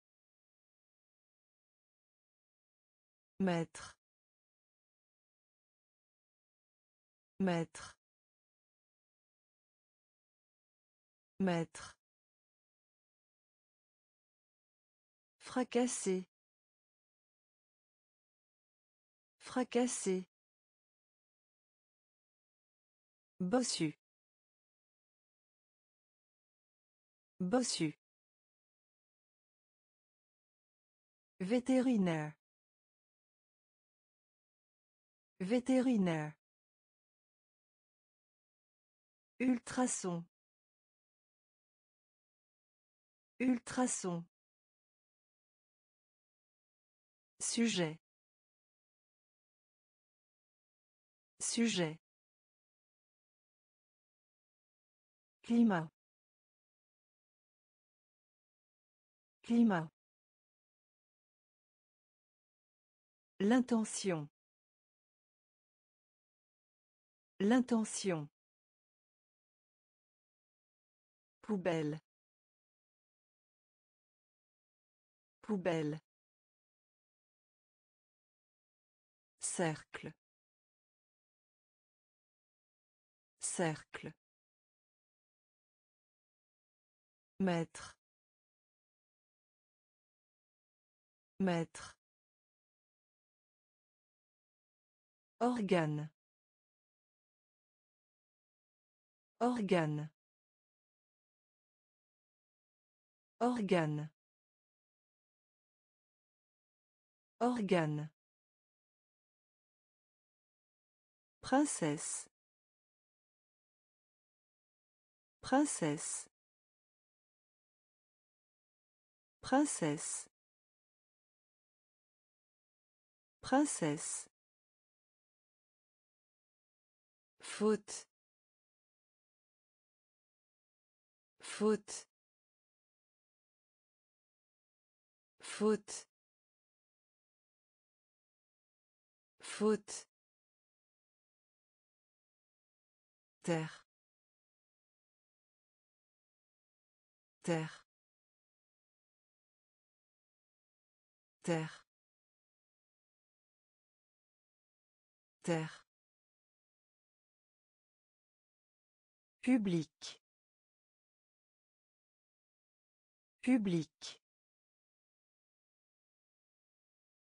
Maître. Maître. Maître. Fracasser. Fracasser. Bossu. Bossu. Vétérinaire. Vétérinaire. Ultrason. Ultrason. Sujet. Sujet. Climat. Climat. L'intention. L'intention. Poubelle. Poubelle. Cercle. Cercle. Maître. Maître. Organe. Organe. Organe. Organe. Princesse. Princesse. Princesse. Princesse. Faute. Faute. Faute. Faute. Terre. Terre. Terre. Terre. Public. Public.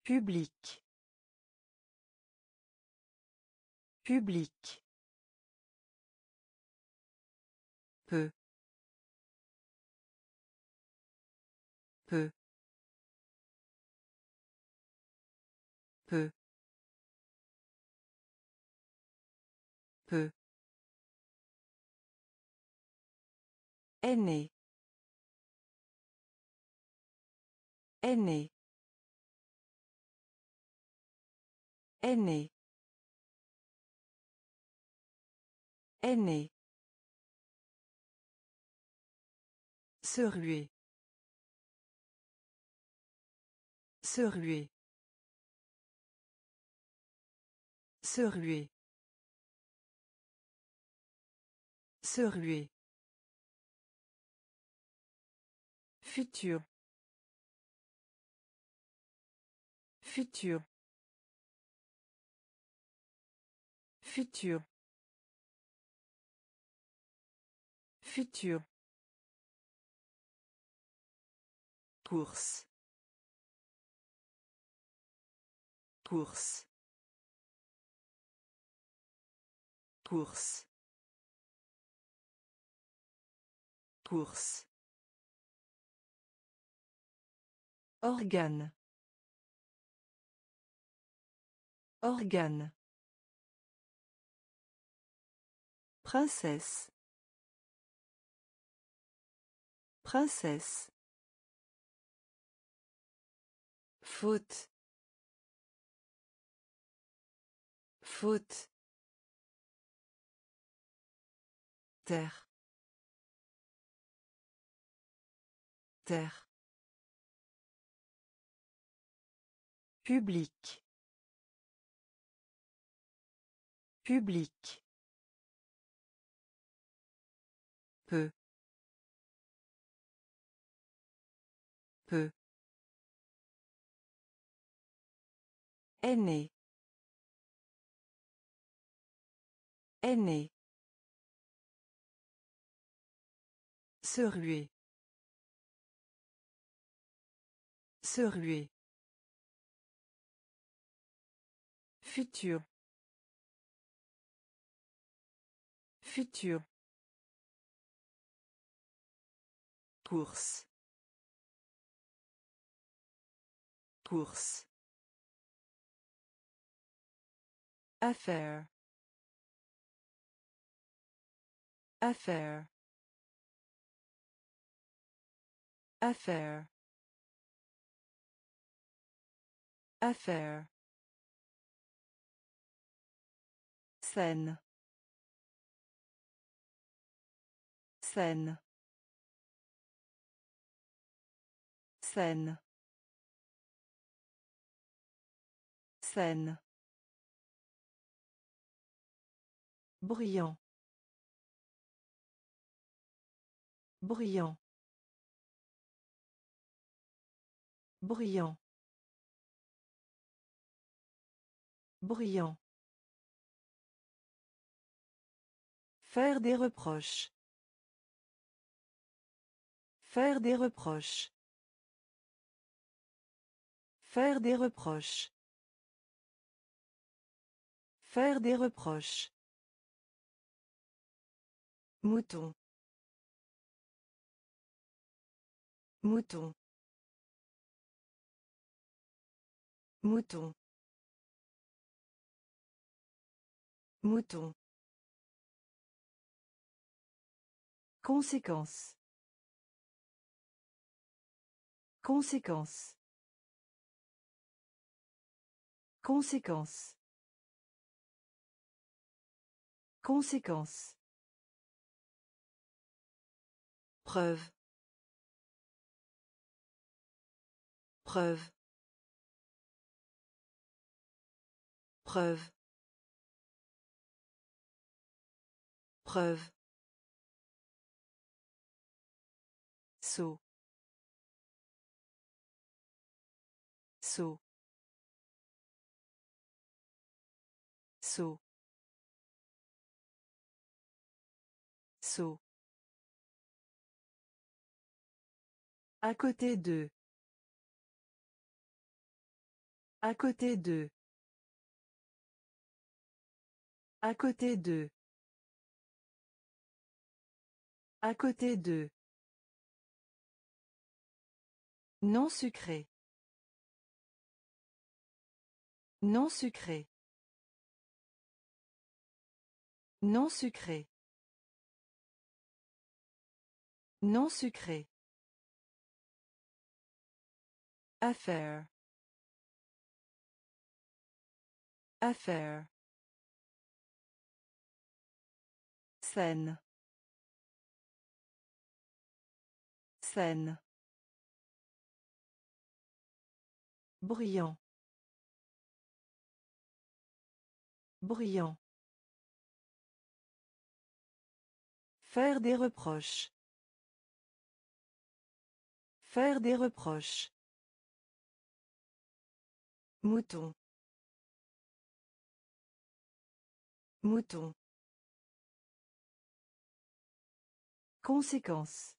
Public. Public. Aîné. Aîné. Aîné. Aîné. Se ruer. Se ruer. Se ruer. Se ruer. Futur. Futur. Futur. Futur. Course. Course. Course. Course. Organe. Organe. Princesse. Princesse. Faute. Faute. Terre. Terre. Public. Public. Peu. Peu. Aîné. Aîné. Se ruer. Se ruer. Futur. Futur. Course. Course. Affaire. Affaire. Affaire. Affaire. Scène. Scène. Scène. Scène. Bruyant. Bruyant. Bruyant. Bruyant. Faire des reproches. Faire des reproches. Faire des reproches. Faire des reproches. Mouton. Mouton. Mouton. Mouton. Conséquence. Conséquence. Conséquence. Conséquence. Preuve. Preuve. Preuve. Preuve. Saut. Saut. Saut. Saut. À côté d'eux. À côté d'eux. À côté d'eux. À côté d'eux. Non sucré. Non sucré. Non sucré. Non sucré. Affaire. Affaire. Scène. Scène. Bruyant. Bruyant. Faire des reproches. Faire des reproches. Mouton. Mouton. Conséquence.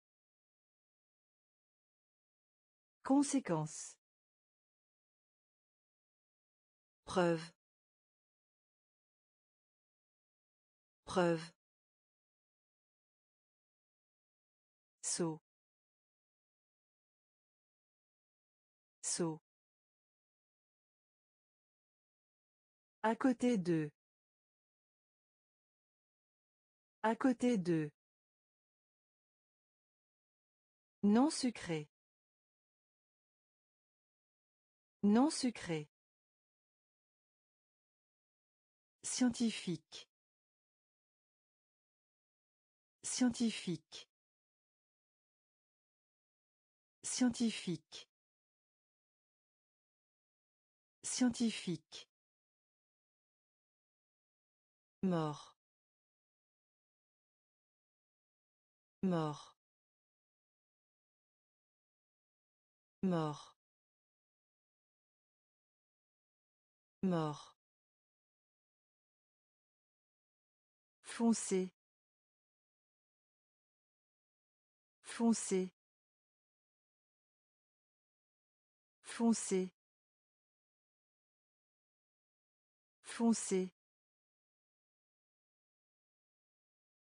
Conséquence. Preuve. Preuve. Saut. Saut. À côté d'eux. À côté d'eux. Non sucré. Non sucré. Scientifique. Scientifique. Scientifique. Scientifique. Mort. Mort. Mort. Mort. Foncé. Foncé. Foncé. Foncé.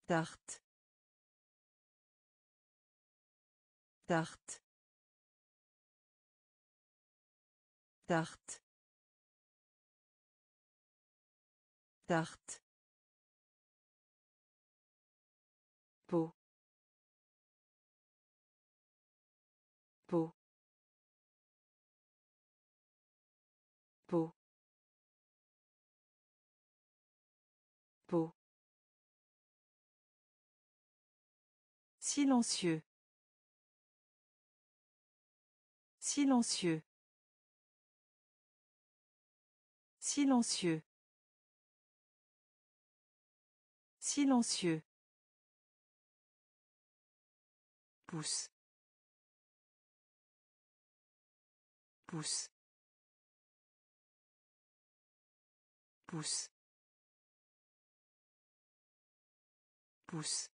Tarte. Tarte. Tarte. Tarte. Silencieux. Silencieux. Silencieux. Silencieux. Pousse. Pousse. Pousse. Pousse.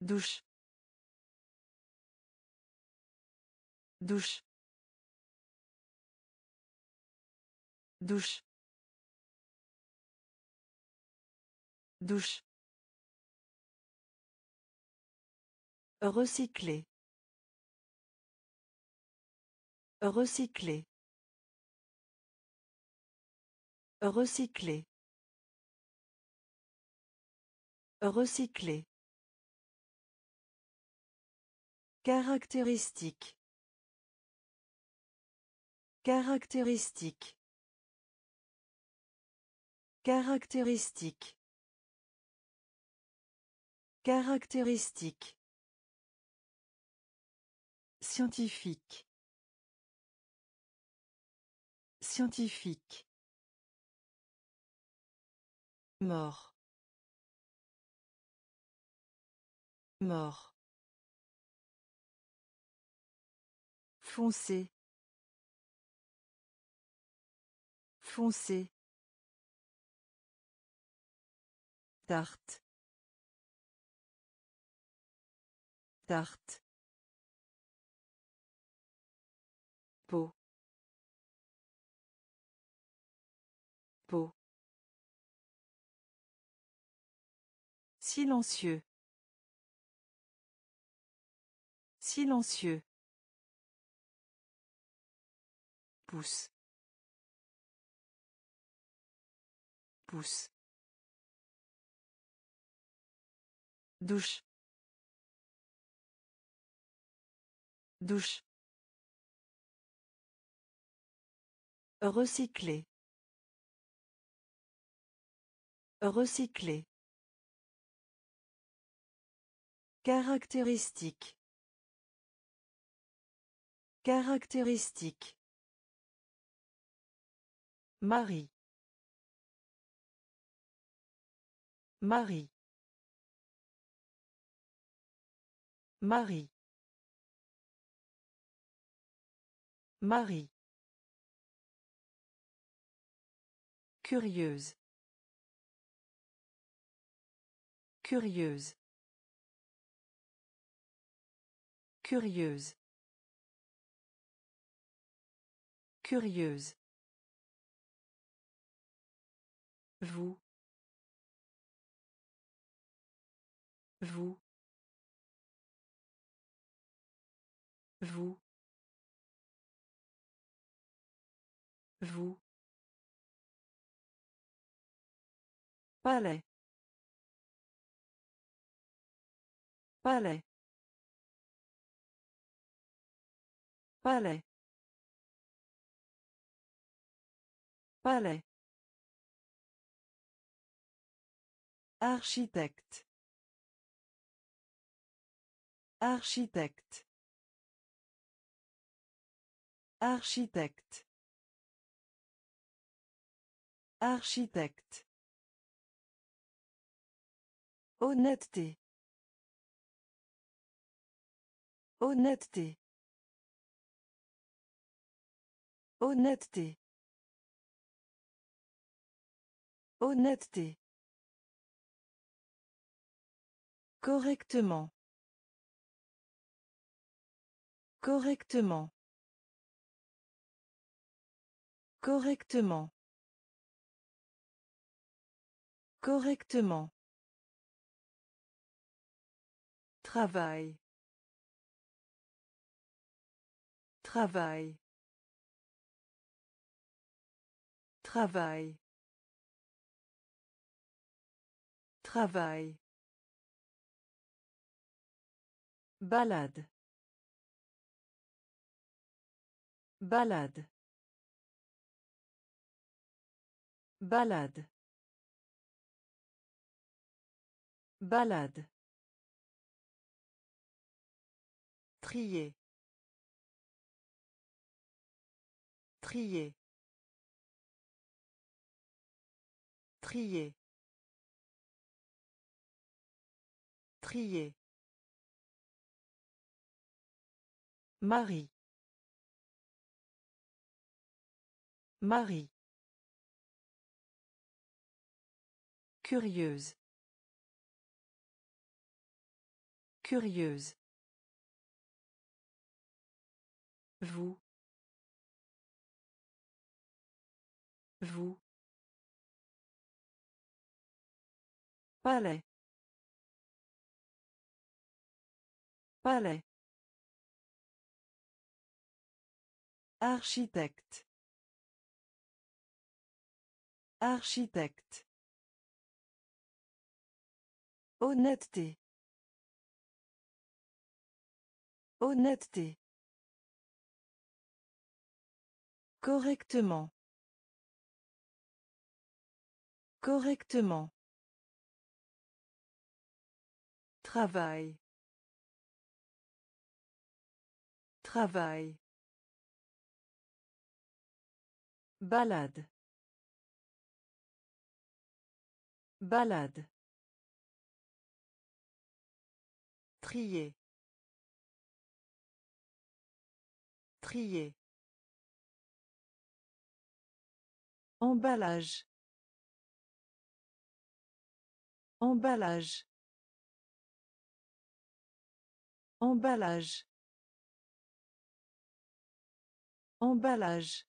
Douche. Douche. Douche. Douche. Recycler. Recycler. Recycler. Recycler. Caractéristique. Caractéristique. Caractéristique. Caractéristique. Scientifique. Scientifique. Mort. Mort. Foncé. Foncé. Tarte. Tarte. Peau. Peau. Silencieux. Silencieux. Pousse. Pousse. Douche. Douche. Recycler. Recycler. Caractéristique. Caractéristique. Marie. Marie. Marie. Marie. Curieuse. Curieuse. Curieuse. Curieuse. Vous. Vous. Vous. Vous. Palais. Palais. Palais. Palais. Architecte. Architecte. Architecte. Architecte. Honnêteté. Honnêteté. Honnêteté. Honnêteté. Correctement. Correctement. Correctement. Correctement. Travail. Travail. Travail. Travail. Balade. Balade. Balade. Balade. Trier. Trier. Trier. Trier. Marie. Marie. Curieuse. Curieuse. Vous. Vous. Palais. Palais. Architecte. Architecte. Honnêteté. Honnêteté. Correctement. Correctement. Travail. Travail. Balade. Balade. Trier. Trier. Emballage. Emballage. Emballage. Emballage.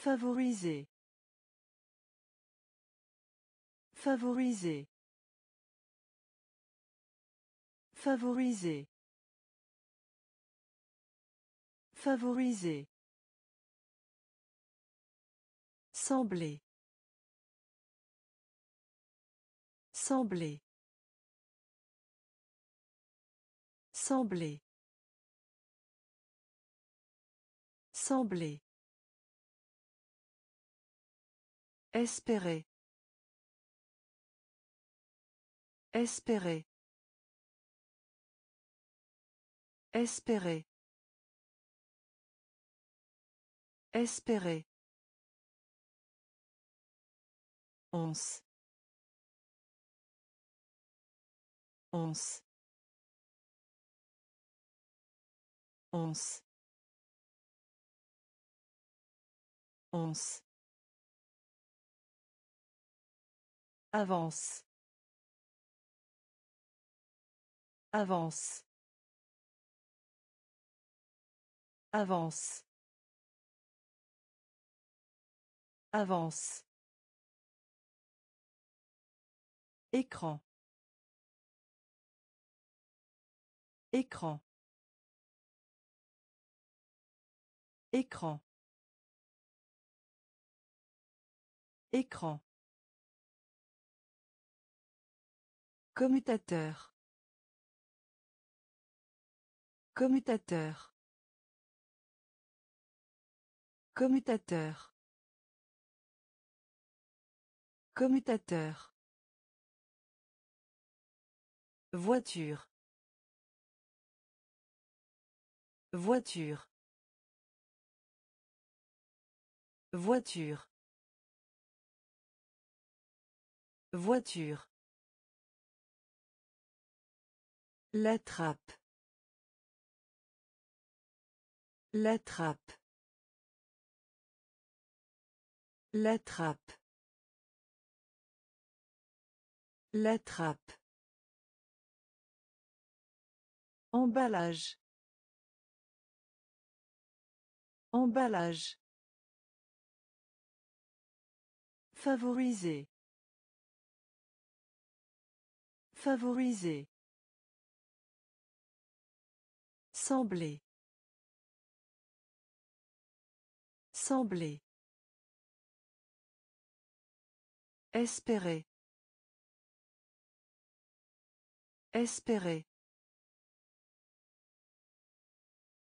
Favoriser. Favoriser. Favoriser. Favoriser. Sembler. Sembler. Sembler. Sembler. Espérer. Espérer. Espérer. Espérer. Once. Once. Once. Once. Avance. Avance. Avance. Avance. Écran. Écran. Écran. Écran. Commutateur. Commutateur. Commutateur. Commutateur. Voiture. Voiture. Voiture. Voiture. La trappe. La trappe. La trappe. La trappe. Emballage. Emballage. Favoriser. Favoriser. Sembler. Sembler. Espérer. Espérer.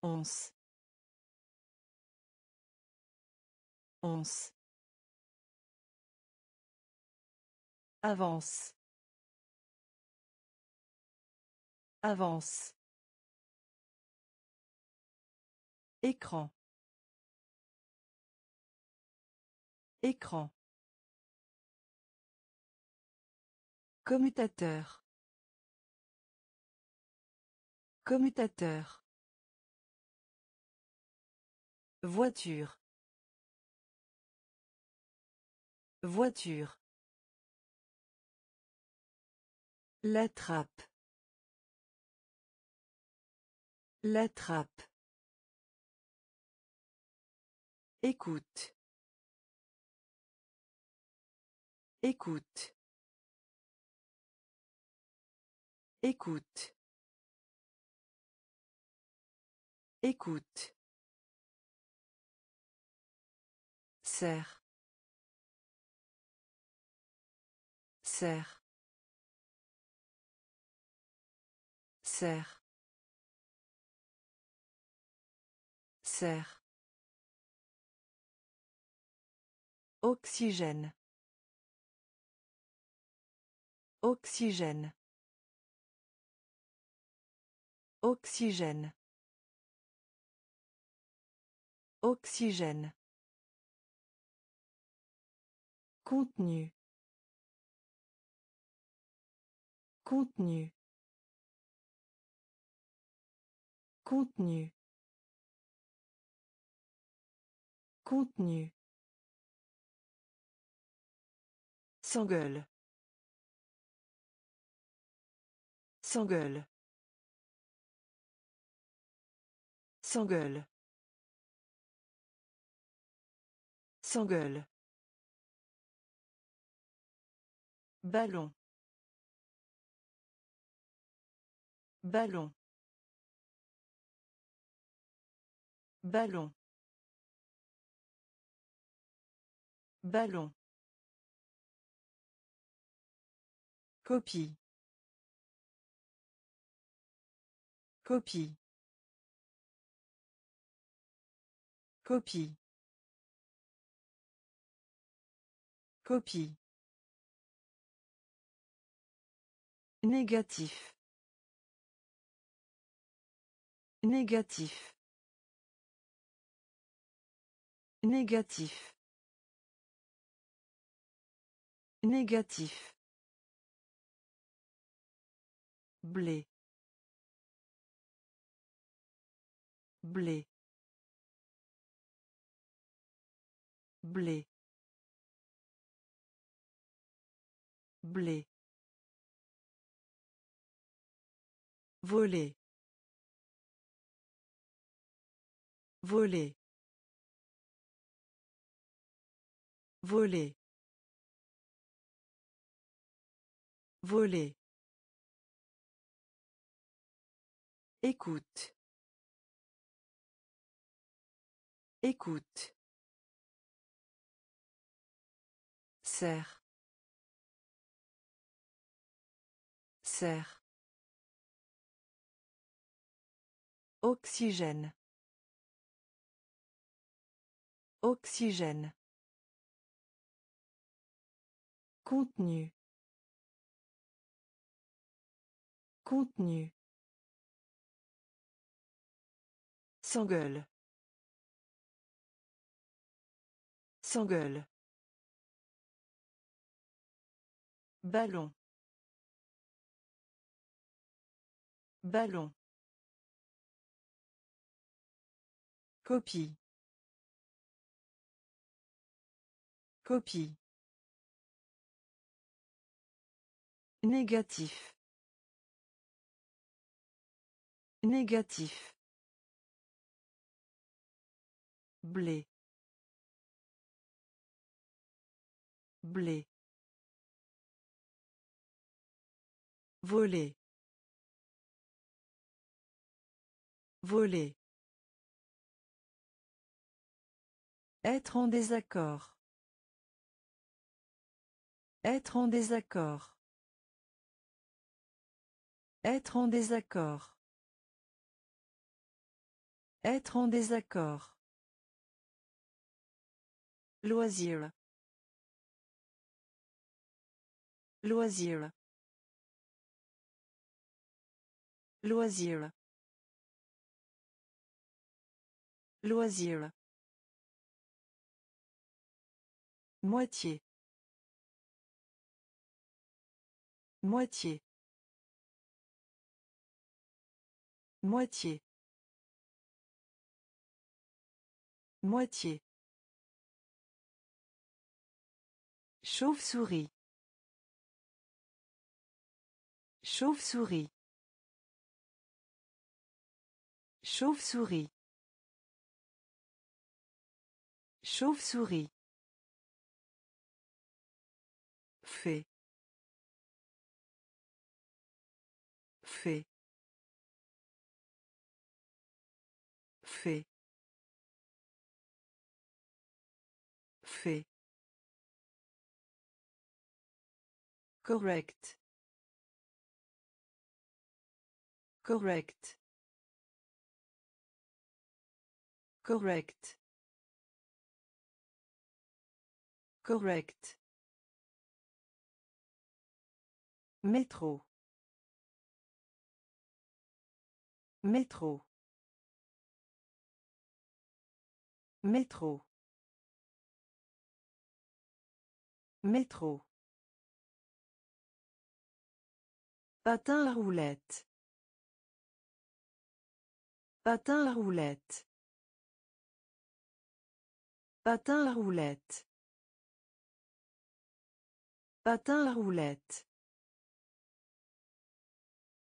Once. Once. Avance. Avance. Écran. Écran. Commutateur. Commutateur. Voiture. Voiture. La trappe. La trappe. Écoute. Écoute. Écoute. Écoute. Serre. Serre. Serre. Serre. Oxygène. Oxygène. Oxygène. Oxygène. Contenu. Contenu. Contenu. Contenu. S'engueule. S'engueule. S'engueule. S'engueule. Ballon. Ballon. Ballon. Ballon. Copie. Copie. Copie. Copie. Négatif. Négatif. Négatif. Négatif. Blé. Blé. Blé. Blé. Voler. Voler. Voler. Voler. Écoute. Écoute. Serre. Serre. Oxygène. Oxygène. Contenu. Contenu. S'engueule. S'engueule. Ballon. Ballon. Copie. Copie. Négatif. Négatif. Blé. Blé. Voler. Voler. Être en désaccord. Être en désaccord. Être en désaccord. Être en désaccord. Loisir. Loisir. Loisir. Loisir. Moitié. Moitié. Moitié. Moitié. Chauve-souris. Chauve-souris. Chauve-souris. Chauve-souris. Fait. Fait. Fait. Correct. Correct. Correct. Correct. Métro. Métro. Métro. Métro. Patin à roulette. Patin à roulette. Patin à roulettes. Patin à roulettes.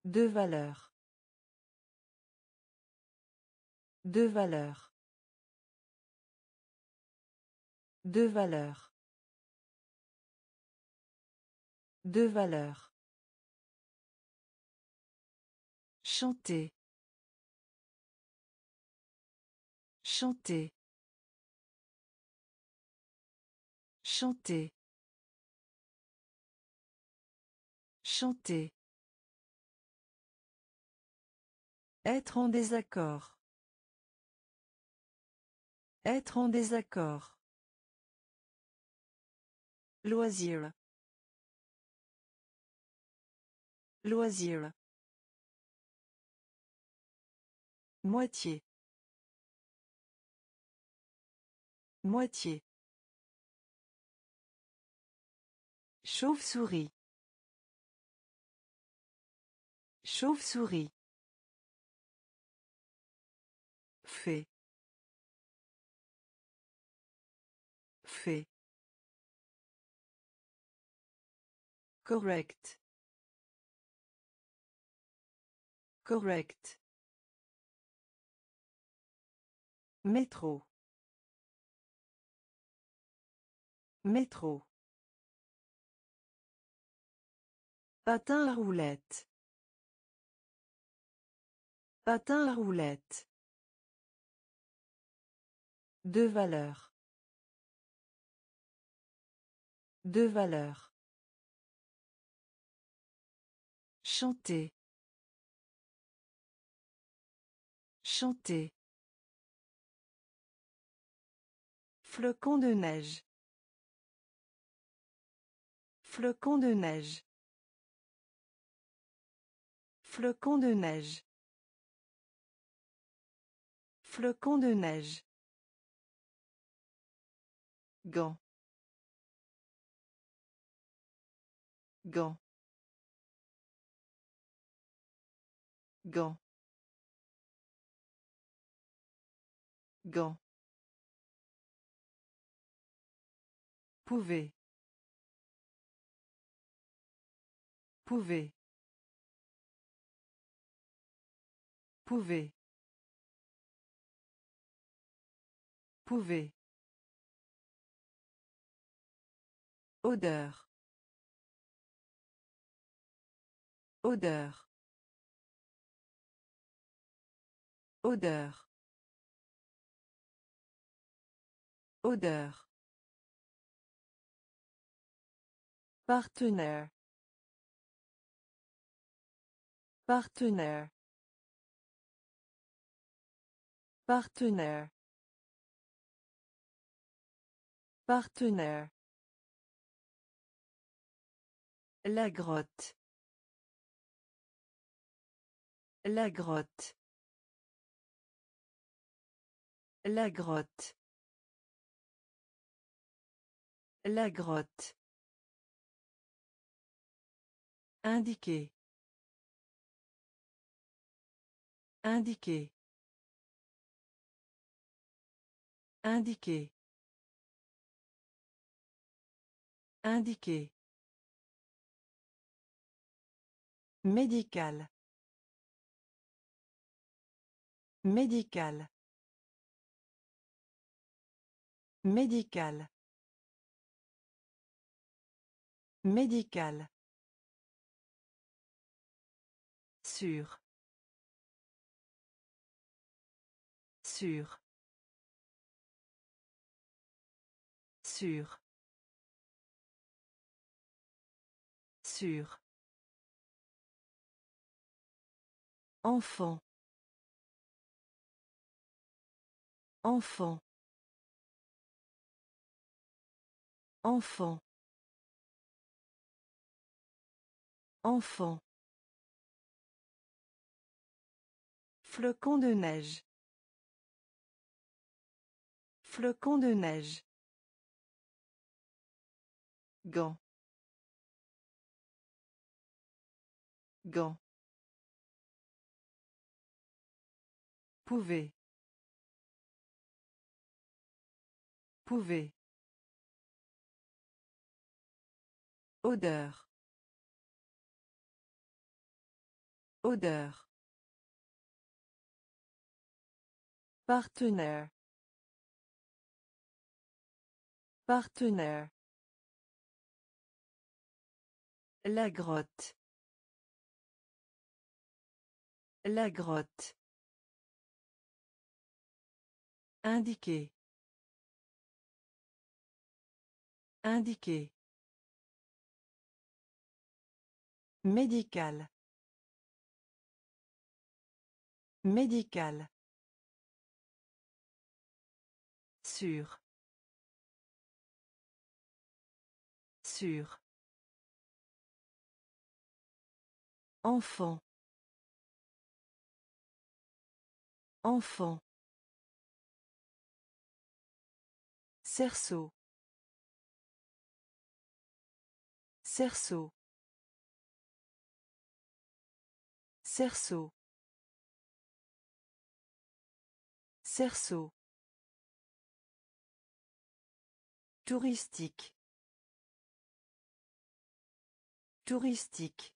Deux valeurs. Deux valeurs. Deux valeurs. Deux valeurs. Chanter. Chanter. Chanter. Chanter. Être en désaccord. Être en désaccord. Loisir. Loisir. Moitié. Moitié. Chauve-souris. Chauve-souris. Fait. Fait. Correct. Correct. Métro. Métro. Patin à roulettes. Patin à roulettes. Deux valeurs. Deux valeurs. Chanter. Chanter. Flocon de neige. Flocon de neige. Flocon de neige. Flocon de neige. Gant. Gant. Gant. Gant. Pouvez. Pouvez. Pouvez. Pouvez. Odeur. Odeur. Odeur. Odeur. Partenaire. Partenaire. Partenaire. Partenaire. La grotte. La grotte. La grotte. La grotte. Indiquer. Indiquer. Indiquer. Indiquer. Médical. Médical. Médical. Médical. Sûr. Sûr. Enfant. Enfant. Enfant. Enfant. Flocon de neige. Flocon de neige. Gant. Gant. Pouvez. Pouvez. Odeur. Odeur. Partenaire. Partenaire. La grotte. La grotte. Indiquer. Indiquer. Médical. Médical. Sûr. Sûr. Enfant. Enfant. Cerceau. Cerceau. Cerceau. Cerceau. Touristique. Touristique.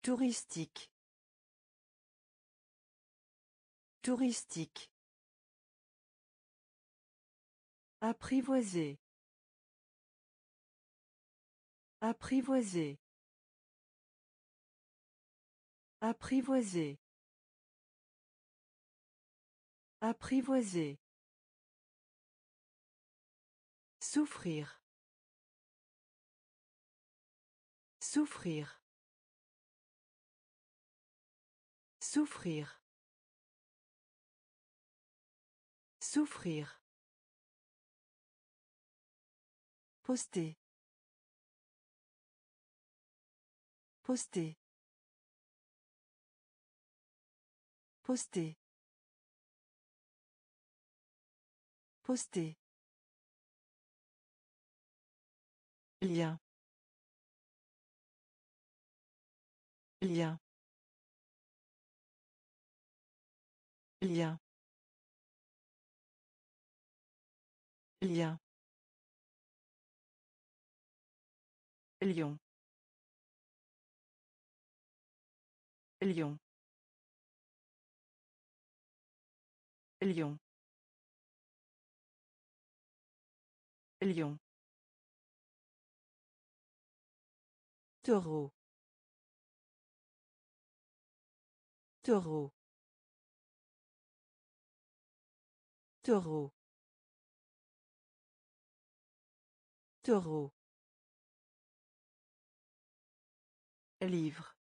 Touristique. Touristique. Apprivoiser. Apprivoiser. Apprivoiser. Apprivoiser. Souffrir. Souffrir. Souffrir. Souffrir. Poster. Poster. Poster. Poster. Lien. Lien. Lien. Lien. Lion. Lion. Lion. Lion. Taureau. Taureau. Taureau. Taureau. Livre.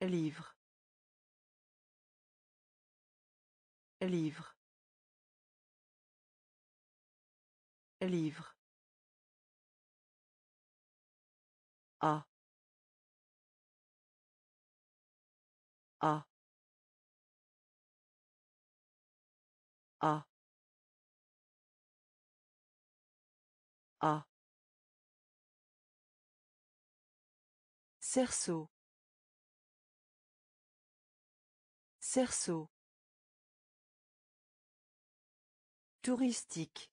Livre. Livre. Livre. A. A. A. A. Cerceau. Cerceau. Touristique.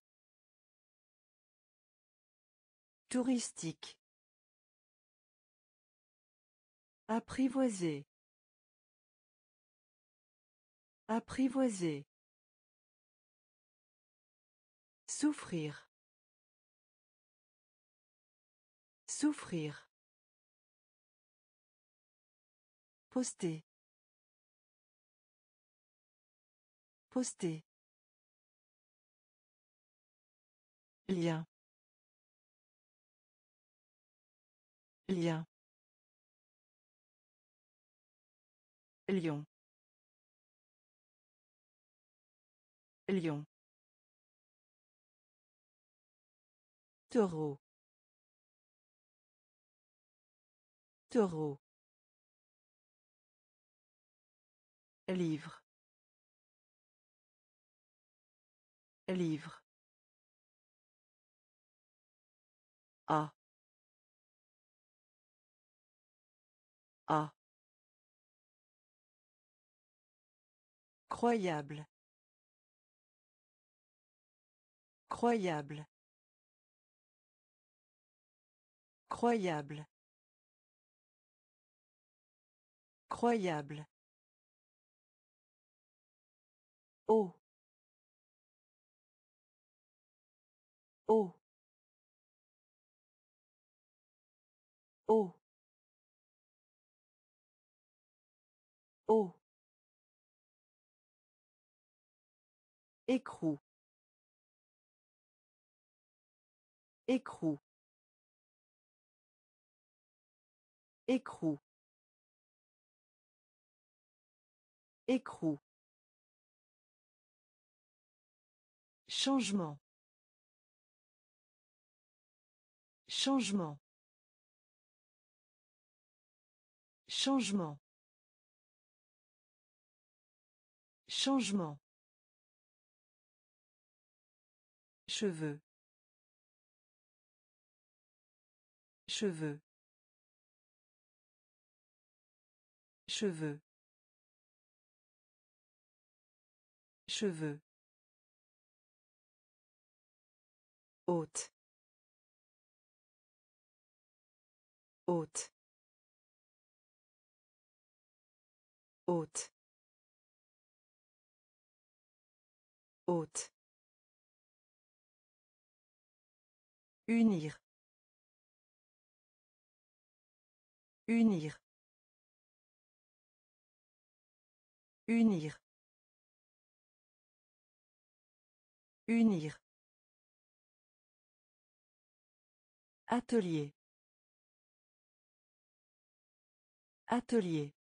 Touristique. Apprivoiser. Apprivoiser. Souffrir. Souffrir. Poster. Poster. Lien. Lien. Lion. Lion. Taureau. Taureau. Livre. Livre. A. A. Croyable. Croyable. Croyable. Croyable. Oh. Oh. Oh. Oh. Écrou. Écrou. Écrou. Écrou. Changement. Changement. Changement. Changement. Cheveux. Cheveux. Cheveux. Cheveux. Haute. Haute. Haute. Haute. Unir. Unir. Unir. Unir. Atelier. Atelier.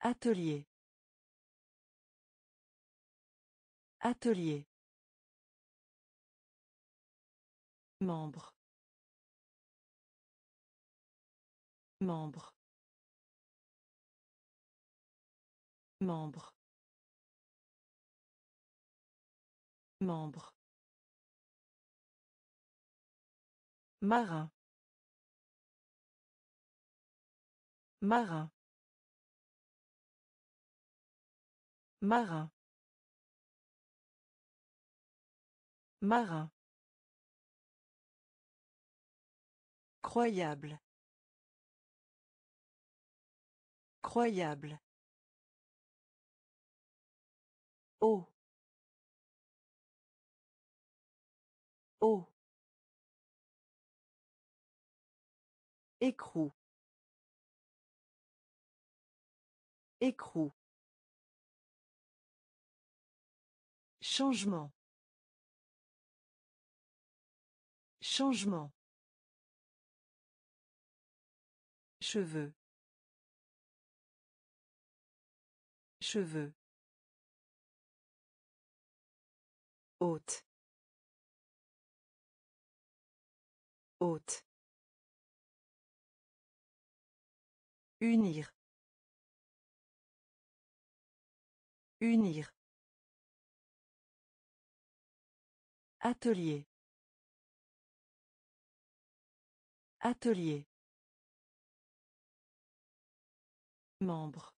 Atelier. Atelier. Membre. Membre. Membre. Membre. Marin. Marin. Marin. Marin. Croyable. Croyable. Oh. Oh. Écrou. Écrou. Changement. Changement. Cheveux. Cheveux. Haute. Haute. Unir. Unir. Atelier. Atelier. Membre.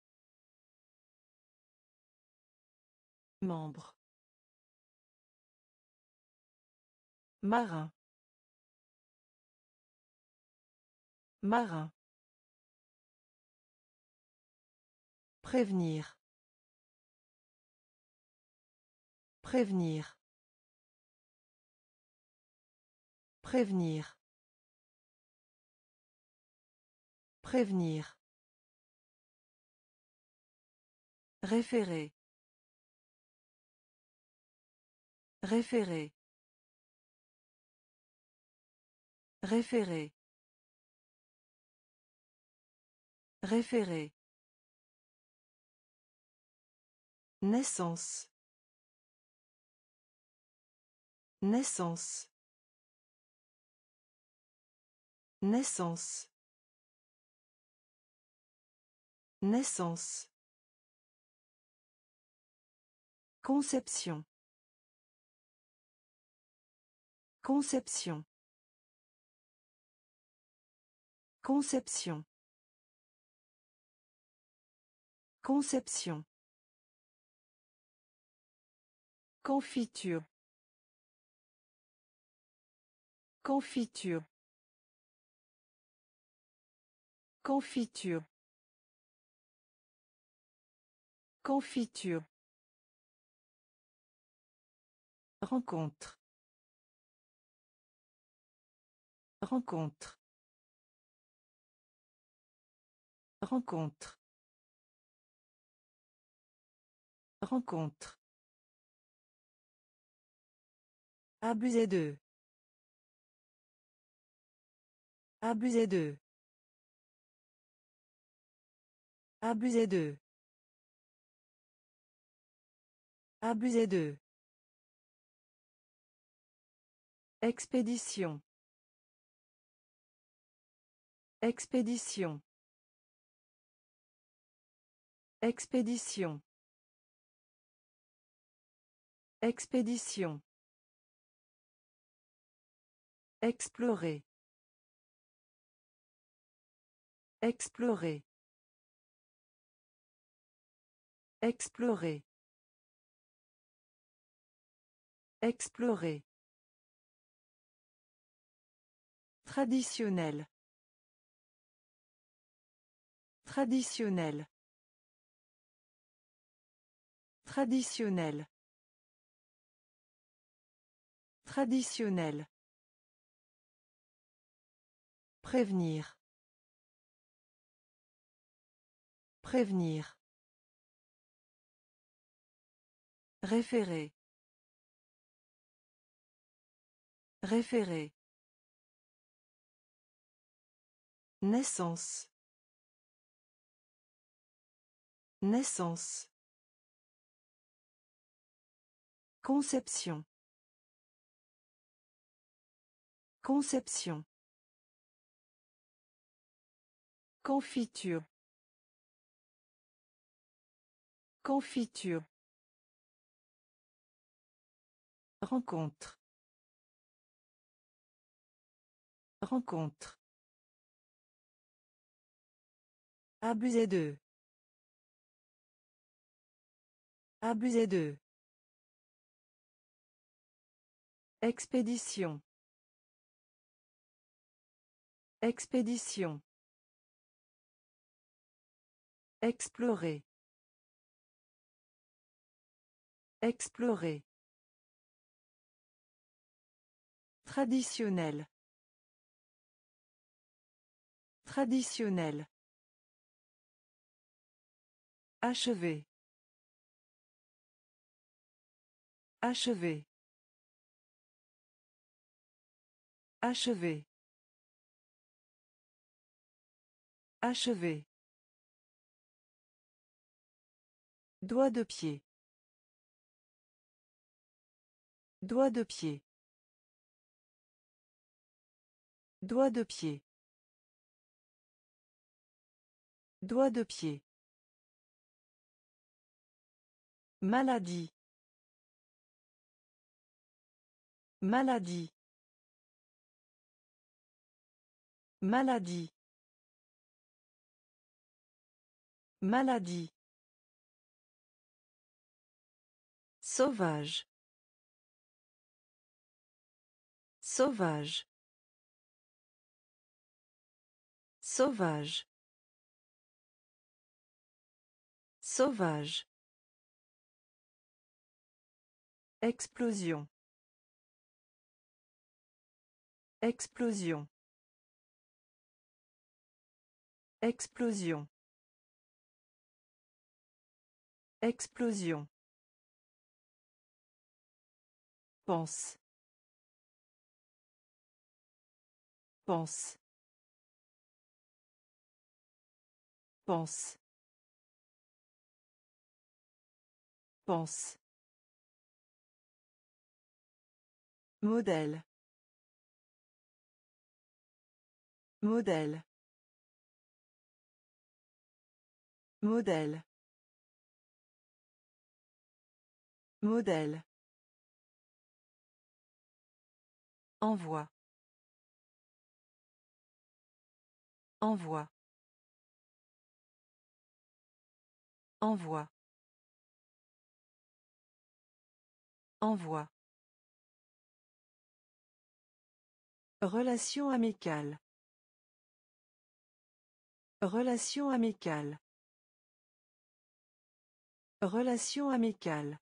Membre. Marin. Marin. Prévenir. Prévenir. Prévenir. Prévenir. Référer. Référer. Référer. Référer. Naissance. Naissance. Naissance. Naissance. Conception. Conception. Conception. Conception. Confiture. Confiture. Confiture. Confiture. Rencontre. Rencontre. Rencontre. Rencontre. Abuser d'eux. Abuser d'eux. Abuser d'eux. Abuser d'eux. Expédition. Expédition. Expédition. Expédition. Explorer. Explorer. Explorer. Explorer. Traditionnel. Traditionnel. Traditionnel. Traditionnel. Prévenir. Prévenir. Référer. Référer. Naissance. Naissance. Conception. Conception. Confiture. Confiture. Rencontre. Rencontre. Abuser d'eux. Abuser d'eux. Expédition. Expédition. Explorer. Explorer. Traditionnel. Traditionnel. Achever. Achever. Achever. Achever. Doigt de pied. Doigt de pied. Doigt de pied. Doigt de pied. Maladie. Maladie. Maladie. Maladie. Sauvage. Sauvage. Sauvage. Sauvage. Explosion. Explosion. Explosion. Explosion. Pense. Pense. Pense. Pense. Modèle. Modèle. Modèle. Modèle. Envoi. Envoi. Envoi. Envoi. Relation amicale. Relation amicale. Relation amicale.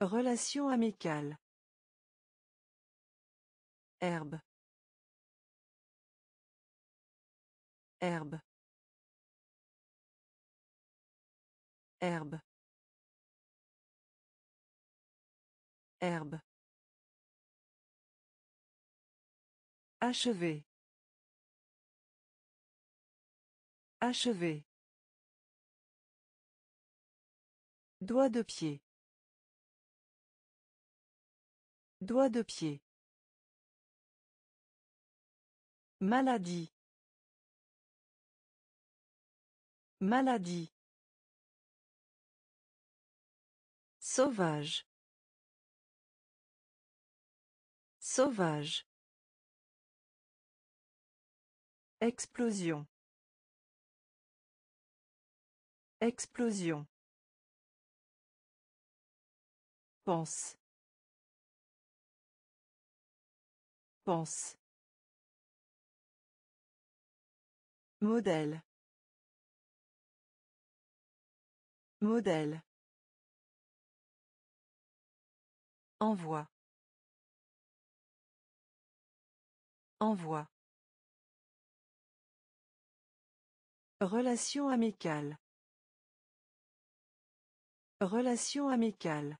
Relation amicale. Herbe. Herbe. Herbe. Herbe. Achever. Achever. Doigt de pied. Doigt de pied. Maladie. Maladie. Sauvage. Sauvage. Explosion. Explosion. Pense. Pense. Modèle. Modèle. Envoi. Envoi. Relation amicale. Relation amicale.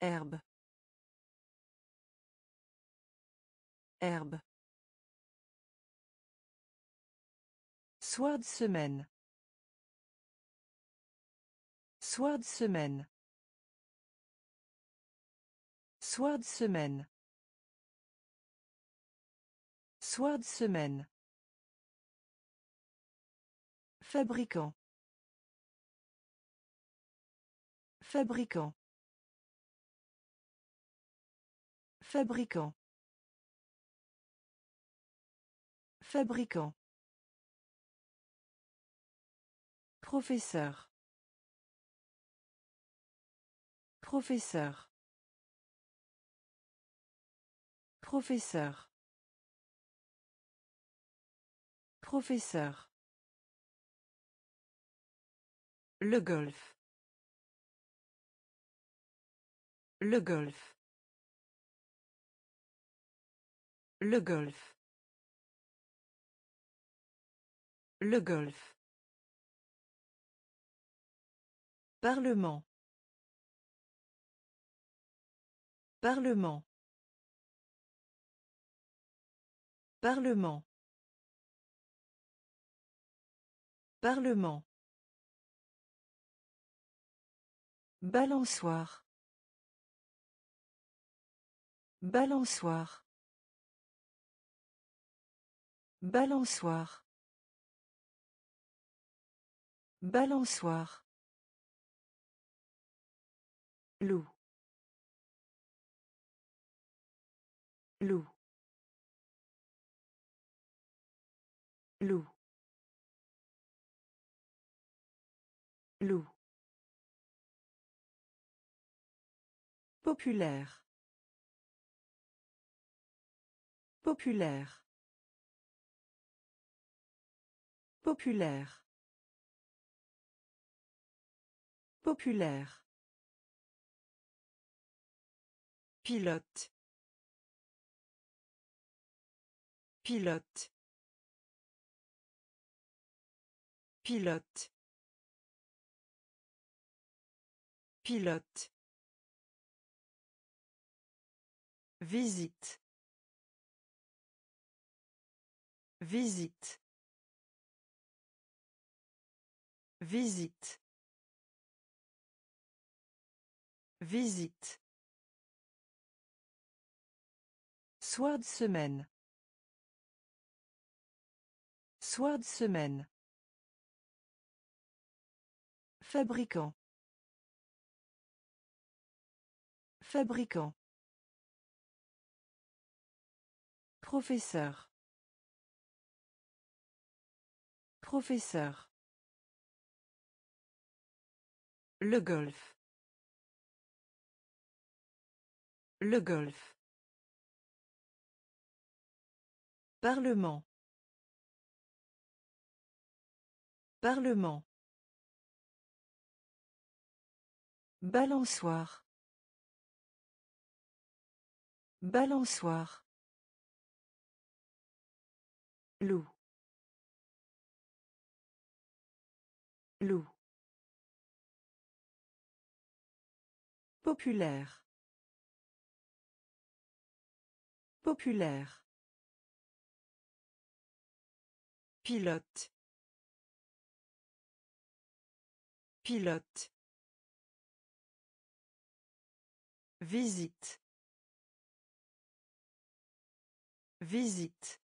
Herbe. Herbe. Soir de semaine. Soir de semaine. Soir de semaine. Soir de semaine. Fabricant. Fabricant. Fabricant. Fabricant. Professeur. Professeur. Professeur. Professeur. Le golf. Le golf. Le golf. Le golf. Parlement. Parlement. Parlement. Parlement. Balançoire. Balançoire. Balançoire. Balançoire. Loup. Loup. Loup. Loup. Populaire. Populaire. Populaire. Populaire. Pilote. Pilote. Pilote. Pilote. Visite. Visite. Visite. Visite. Soir de semaine. Soir de semaine. Fabricant. Fabricant. Professeur. Professeur. Le golf. Le golf. Parlement. Parlement. Balançoire. Balançoire. Loup. Populaire. Populaire. Pilote. Pilote. Visite. Visite.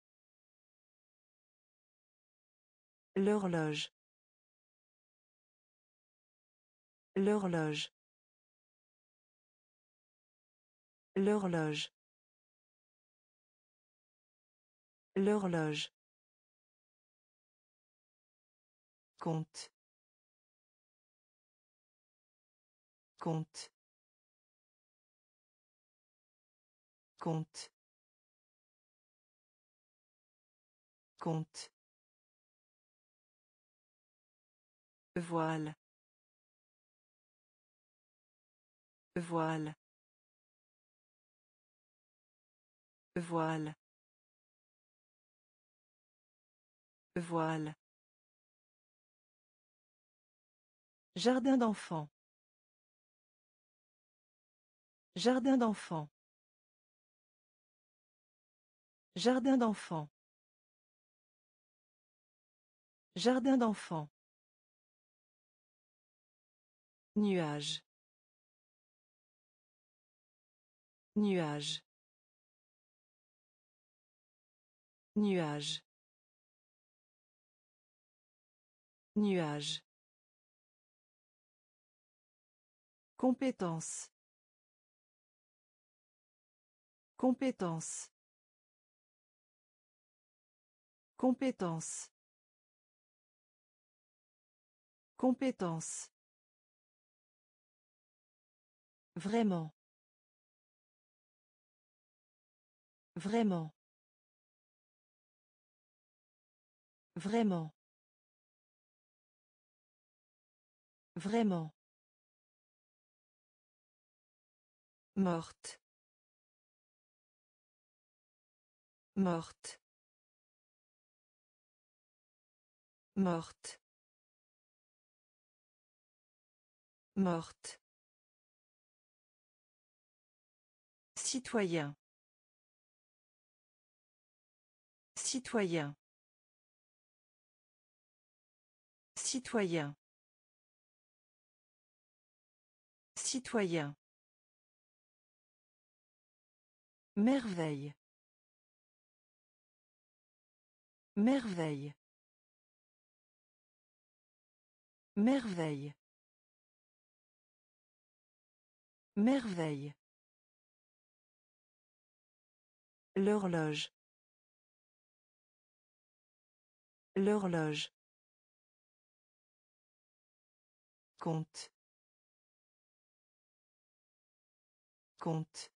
L'horloge. L'horloge. L'horloge. L'horloge. Compte. Compte. Compte. Compte. Voile. Voile. Voile. Voile. Jardin d'enfants. Jardin d'enfants. Jardin d'enfants. Jardin d'enfants. Nuage. Nuage. Nuage. Nuage. Compétence. Compétence. Compétence. Compétence. Vraiment. Vraiment. Vraiment. Vraiment. Morte. Morte. Morte. Morte. Citoyen. Citoyen. Citoyen. Citoyen. Merveille. Merveille. Merveille. Merveille. L'horloge. L'horloge. Compte. Compte.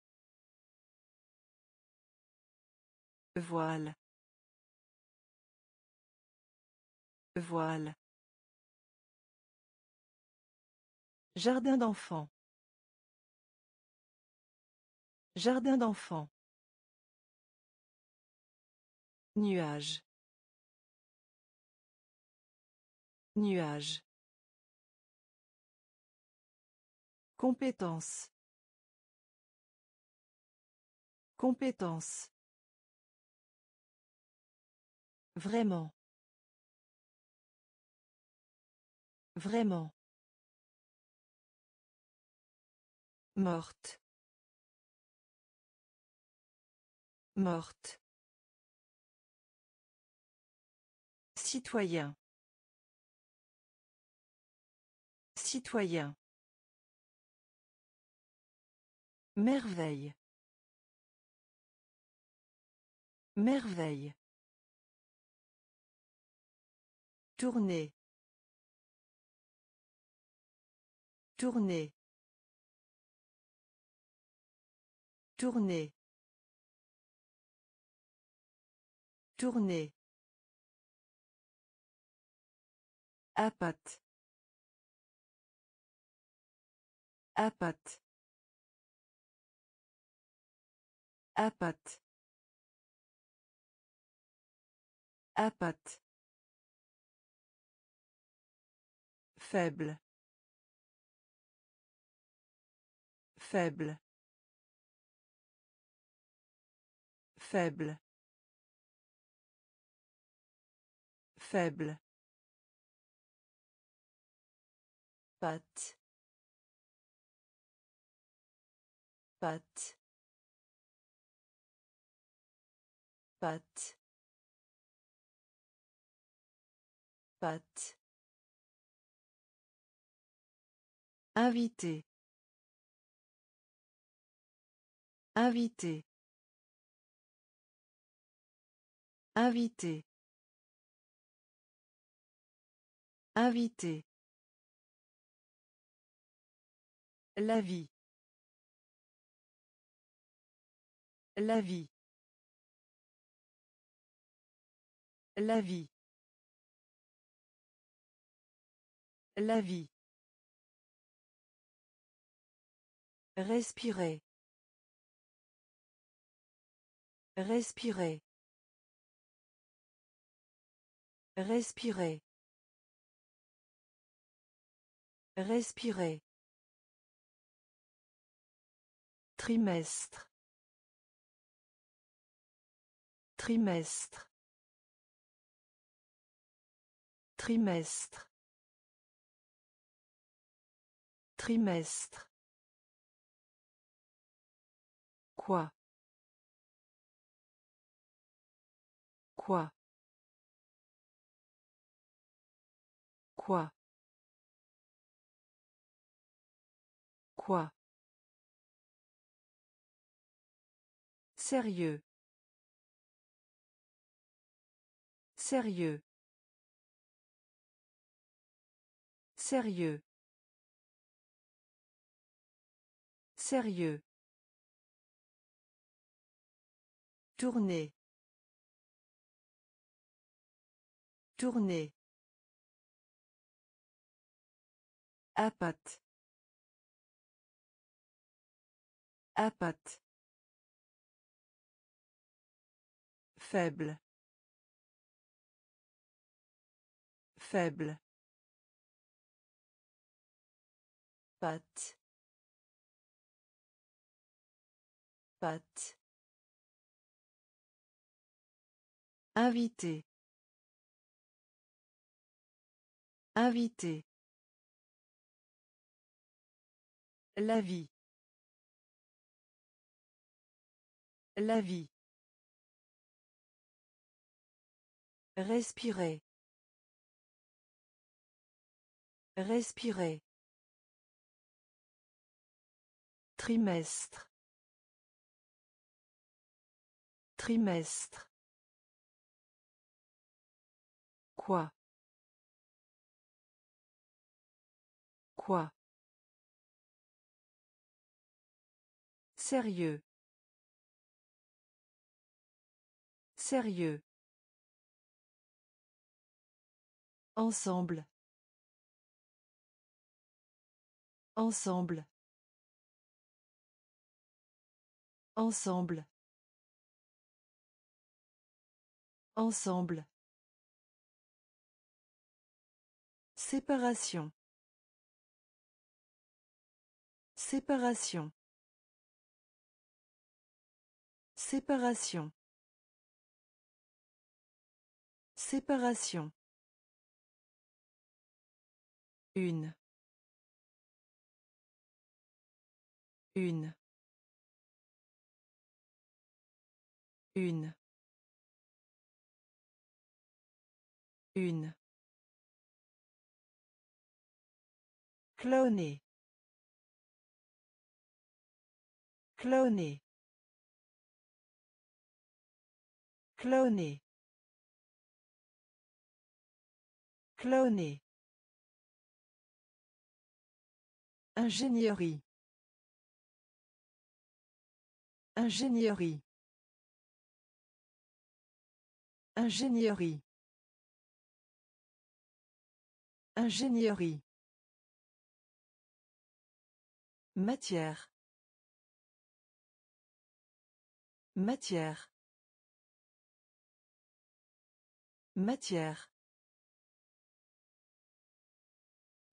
Voile. Voile. Jardin d'enfants. Jardin d'enfants. Nuage. Nuage. Compétence. Compétence. Vraiment. Vraiment. Morte. Morte. Citoyen. Citoyen. Merveille. Merveille. Tourner. Tourner. Tourner. Tourner. Apate. Apate. Apate. Apate. Faible. Faible. Faible. Faible. Pâte pâte pâte pâte Invité. Invité. Invité. Invité. La vie. La vie. La vie. La vie. Respirer. Respirer. Respirer. Respirer. Trimestre. Trimestre. Trimestre. Trimestre. Quoi? Quoi? Quoi? Quoi? Sérieux. Sérieux. Sérieux. Sérieux. Tourner. Tourner. Apate. Apate. Faible. Faible. Pâte. Pâte. Invité. Invité. La vie. La vie. Respirer. Respirer. Trimestre. Trimestre. Quoi? Quoi? Sérieux. Sérieux. Ensemble. Ensemble. Ensemble. Ensemble. Séparation. Séparation. Séparation. Séparation. Une. Une. Une. Une. Cloner. Cloner. Cloner. Cloner. Ingénierie. Ingénierie. Ingénierie. Ingénierie. Matière. Matière. Matière.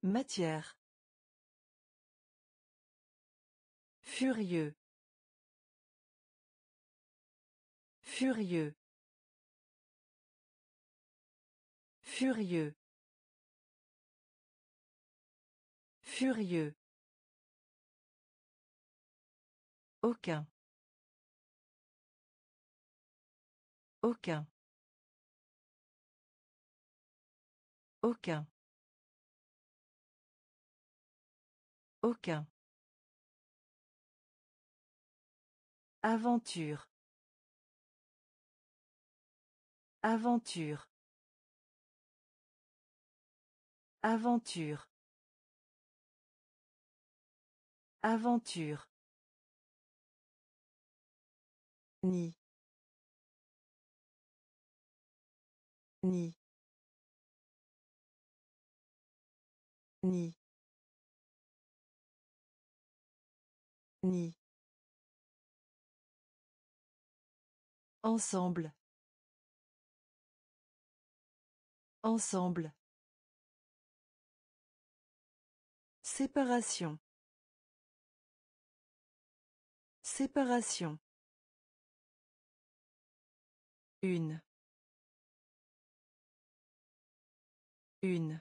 Matière. Furieux. Furieux. Furieux. Furieux. Aucun. Aucun. Aucun. Aucun. Aventure. Aventure. Aventure. Aventure. Ni. Ni. Ni. Ni. Ensemble. Ensemble. Séparation. Séparation. Une. Une.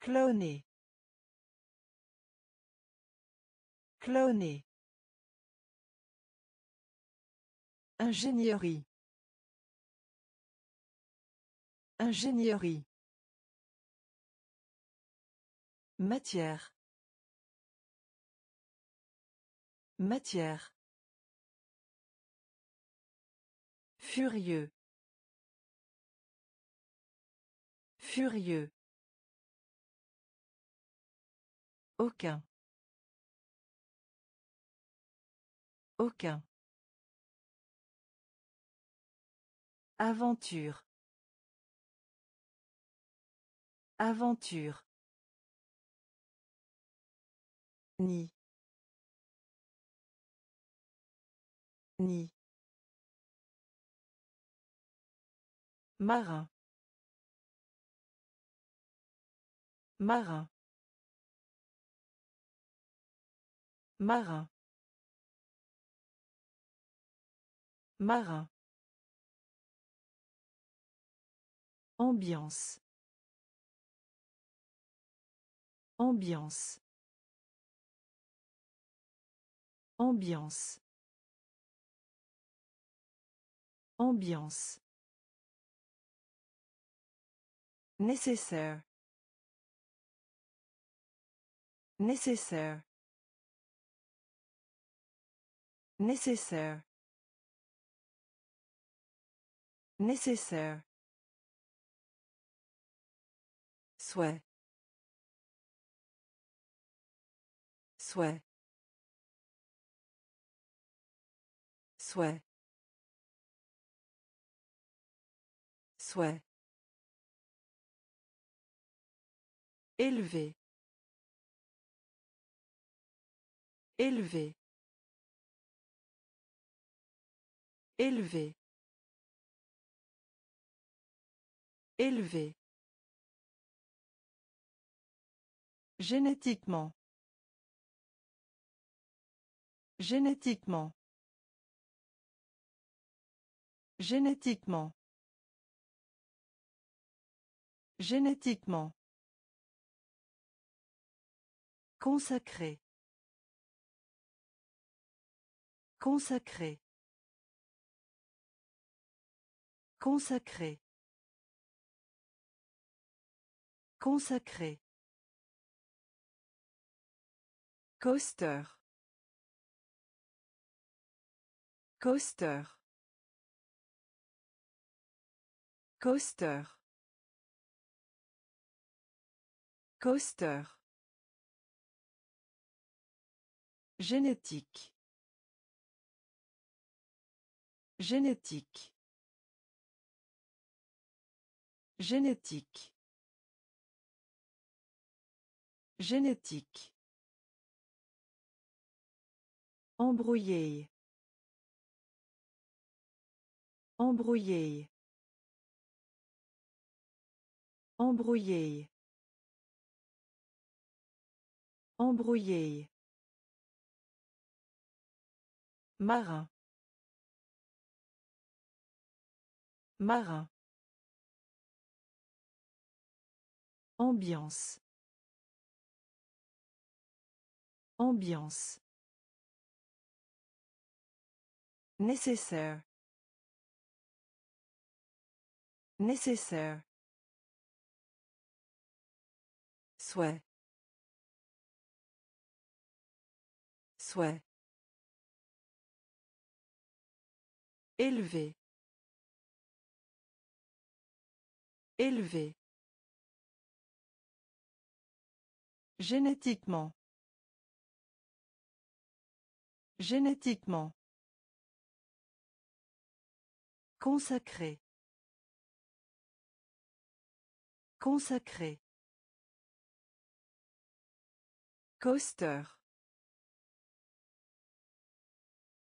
Cloner. Cloner. Ingénierie. Ingénierie. Matière. Matière. Furieux. Furieux. Aucun. Aucun. Aventure. Aventure. Ni. Ni. Marin. Marin. Marin. Marin. Ambiance. Ambiance. Ambiance. Ambiance. Nécessaire. Nécessaire. Nécessaire. Nécessaire. Souhait. Souhait. Souhait. Souhait. Élevé. Élevé. Élevé. Élevé. Génétiquement. Génétiquement. Génétiquement. Génétiquement. Consacré. Consacré. Consacré. Consacré. Coaster. Coaster. Coaster. Coaster. Génétique. Génétique. Génétique. Génétique. Embrouillé. Embrouillé. Embrouillé. Embrouillé. Marin. Marin. Ambiance. Ambiance. Nécessaire. Nécessaire. Souhait. Souhait. Élevé. Élevé. Génétiquement. Génétiquement. Consacré. Consacré. Coaster.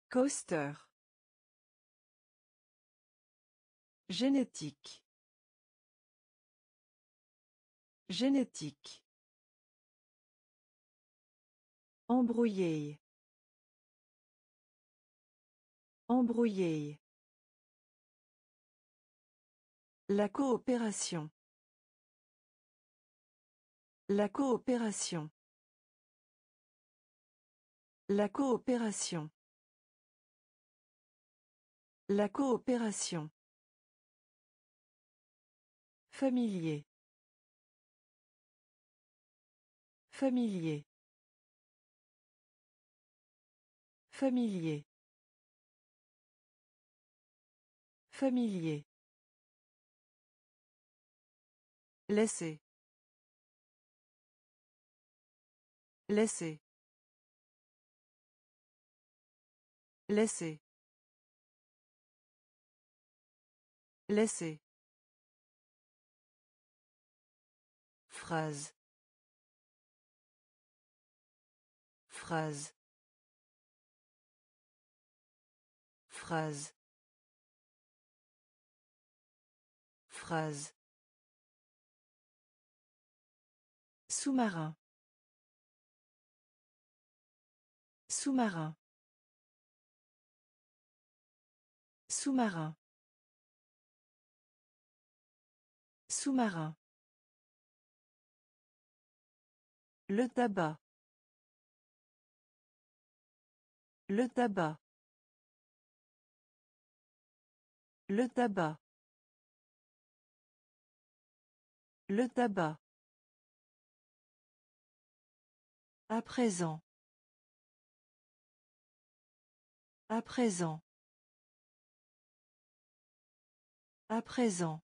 Coaster. Génétique. Génétique. Embrouillé. Embrouillé. La coopération. La coopération. La coopération. La coopération. Familier. Familier. Familier. Familier. Laissez. Laissez. Laissez. Laissez. Phrase. Phrase. Phrase. Phrase. Sous-marin. Sous-marin. Sous-marin. Sous-marin. Le tabac. Le tabac. Le tabac. Le tabac. À présent. À présent. À présent.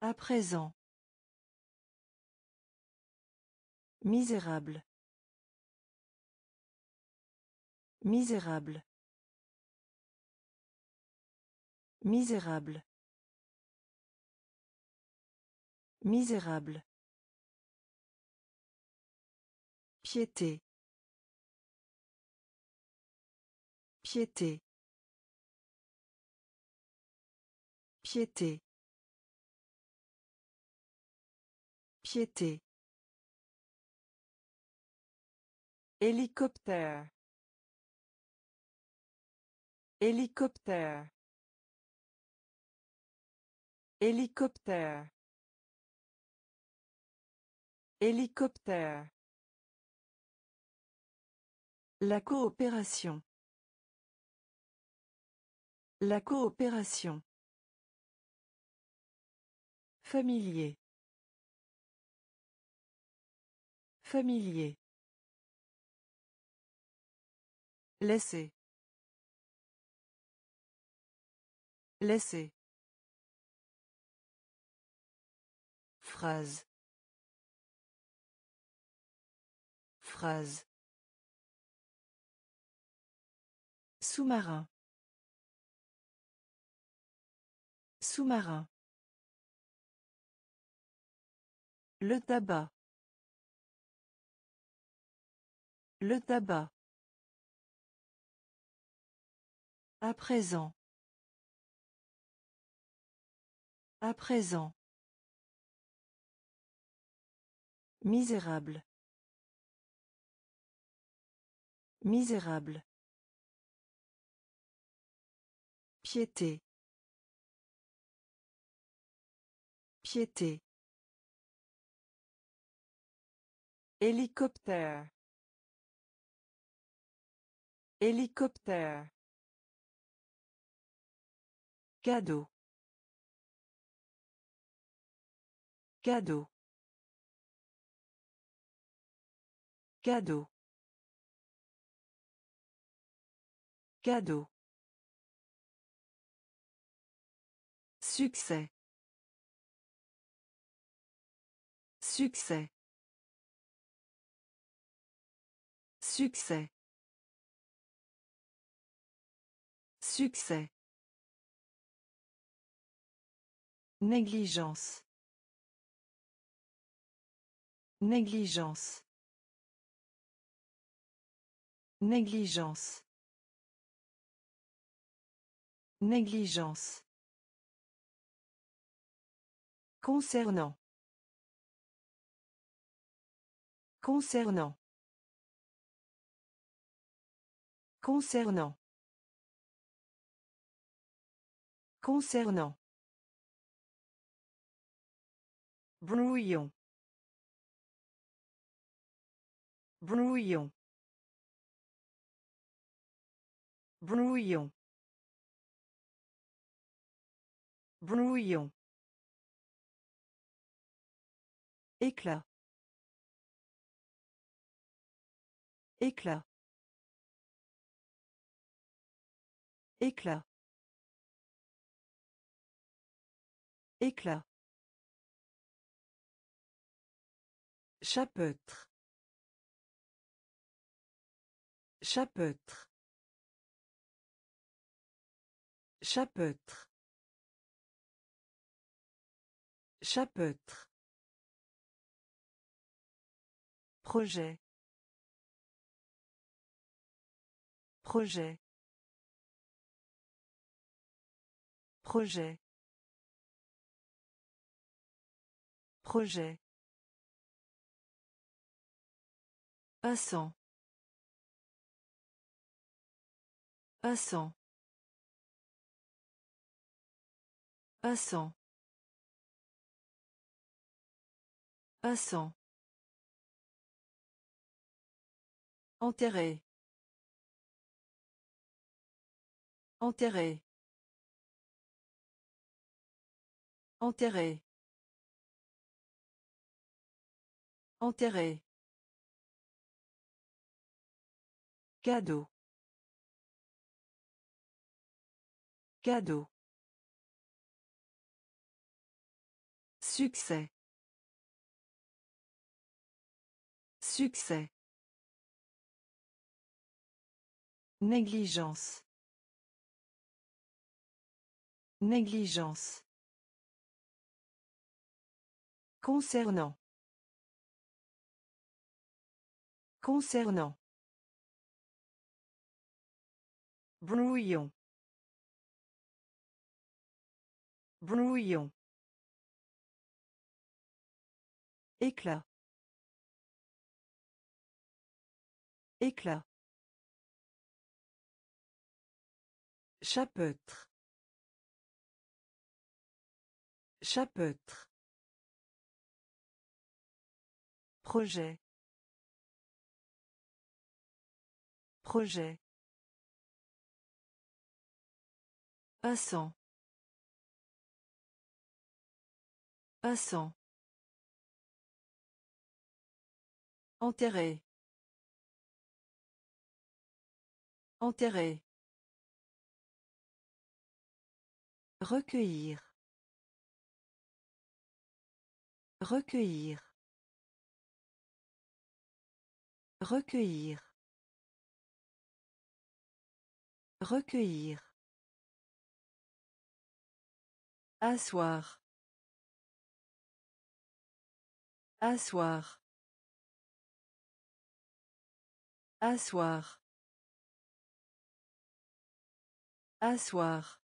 À présent. Misérable. Misérable. Misérable. Misérable. Piété. Piété. Piété. Piété. Hélicoptère. Hélicoptère. Hélicoptère. Hélicoptère. La coopération. La coopération. Familier. Familier. Laissez. Laisser. Phrase. Phrase. Sous-marin. Sous-marin. Le tabac. Le tabac. À présent. À présent. Misérable. Misérable. Piété. Piété. Hélicoptère. Hélicoptère. Cadeau. Cadeau. Cadeau. Cadeau. Succès. Succès. Succès. Succès. Négligence. Négligence. Négligence. Négligence. Concernant. Concernant. Concernant. Concernant. Brouillon. Brouillon. Brouillon. Brouillon. Éclat. Éclat. Éclat. Éclat. Chapeautre. Chapeautre. Chapeautre. Chapeautre. Projet. Projet. Projet. Projet. Passant. Passant. Passant. Passant. Enterré. Enterré. Enterré. Enterré. Cadeau. Cadeau. Succès. Succès. Négligence. Négligence. Concernant. Concernant. Brouillon. Brouillon. Éclat. Éclat. Chapeautre. Chapeautre. Projet. Projet. Passant. Passant. Enterré. Enterré. Recueillir. Recueillir. Recueillir. Recueillir. Asseoir. Asseoir. Asseoir. Asseoir.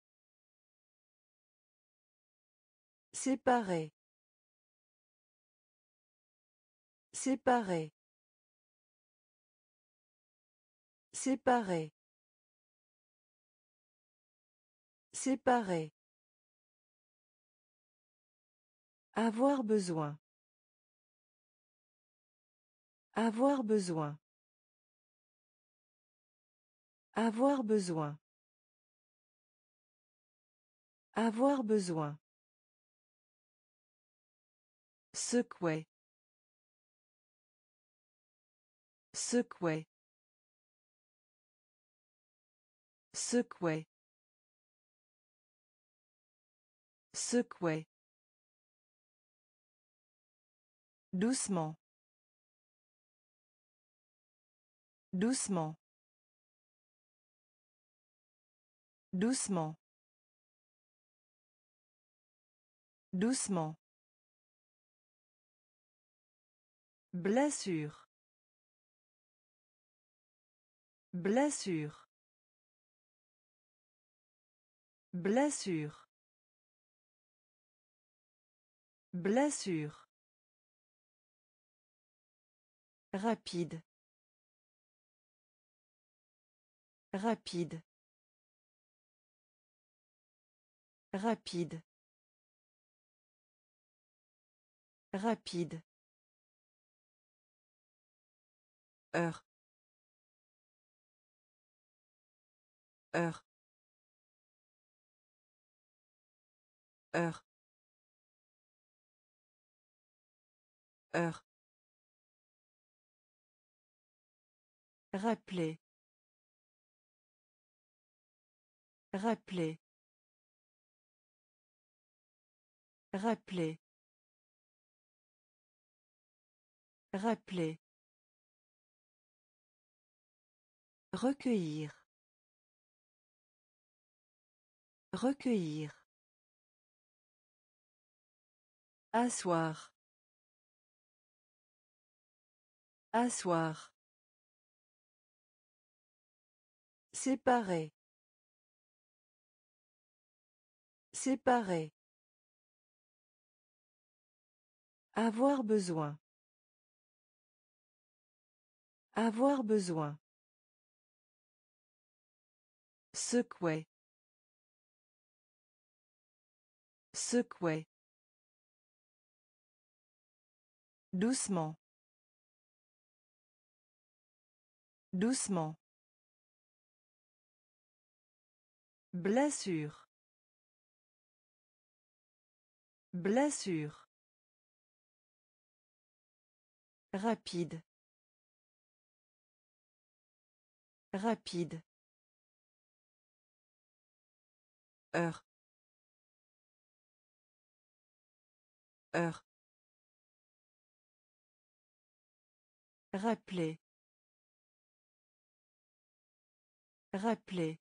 Séparer. Séparer. Séparer. Séparer. Avoir besoin. Avoir besoin. Avoir besoin. Avoir besoin. Secouer. Secouer. Secouer. Secouer. Doucement. Doucement. Doucement. Doucement. Blessure. Blessure. Blessure. Blessure. Rapide. Rapide. Rapide. Rapide. Heure. Heure. Heure. Heure. Rappeler. Rappeler. Rappeler. Rappeler. Recueillir. Recueillir. Asseoir. Asseoir. Séparer. Séparer. Avoir besoin. Avoir besoin. Secouer. Secouer. Doucement. Doucement. Blessure. Blessure. Rapide. Rapide. Heure. Heure. Rappeler. Rappeler.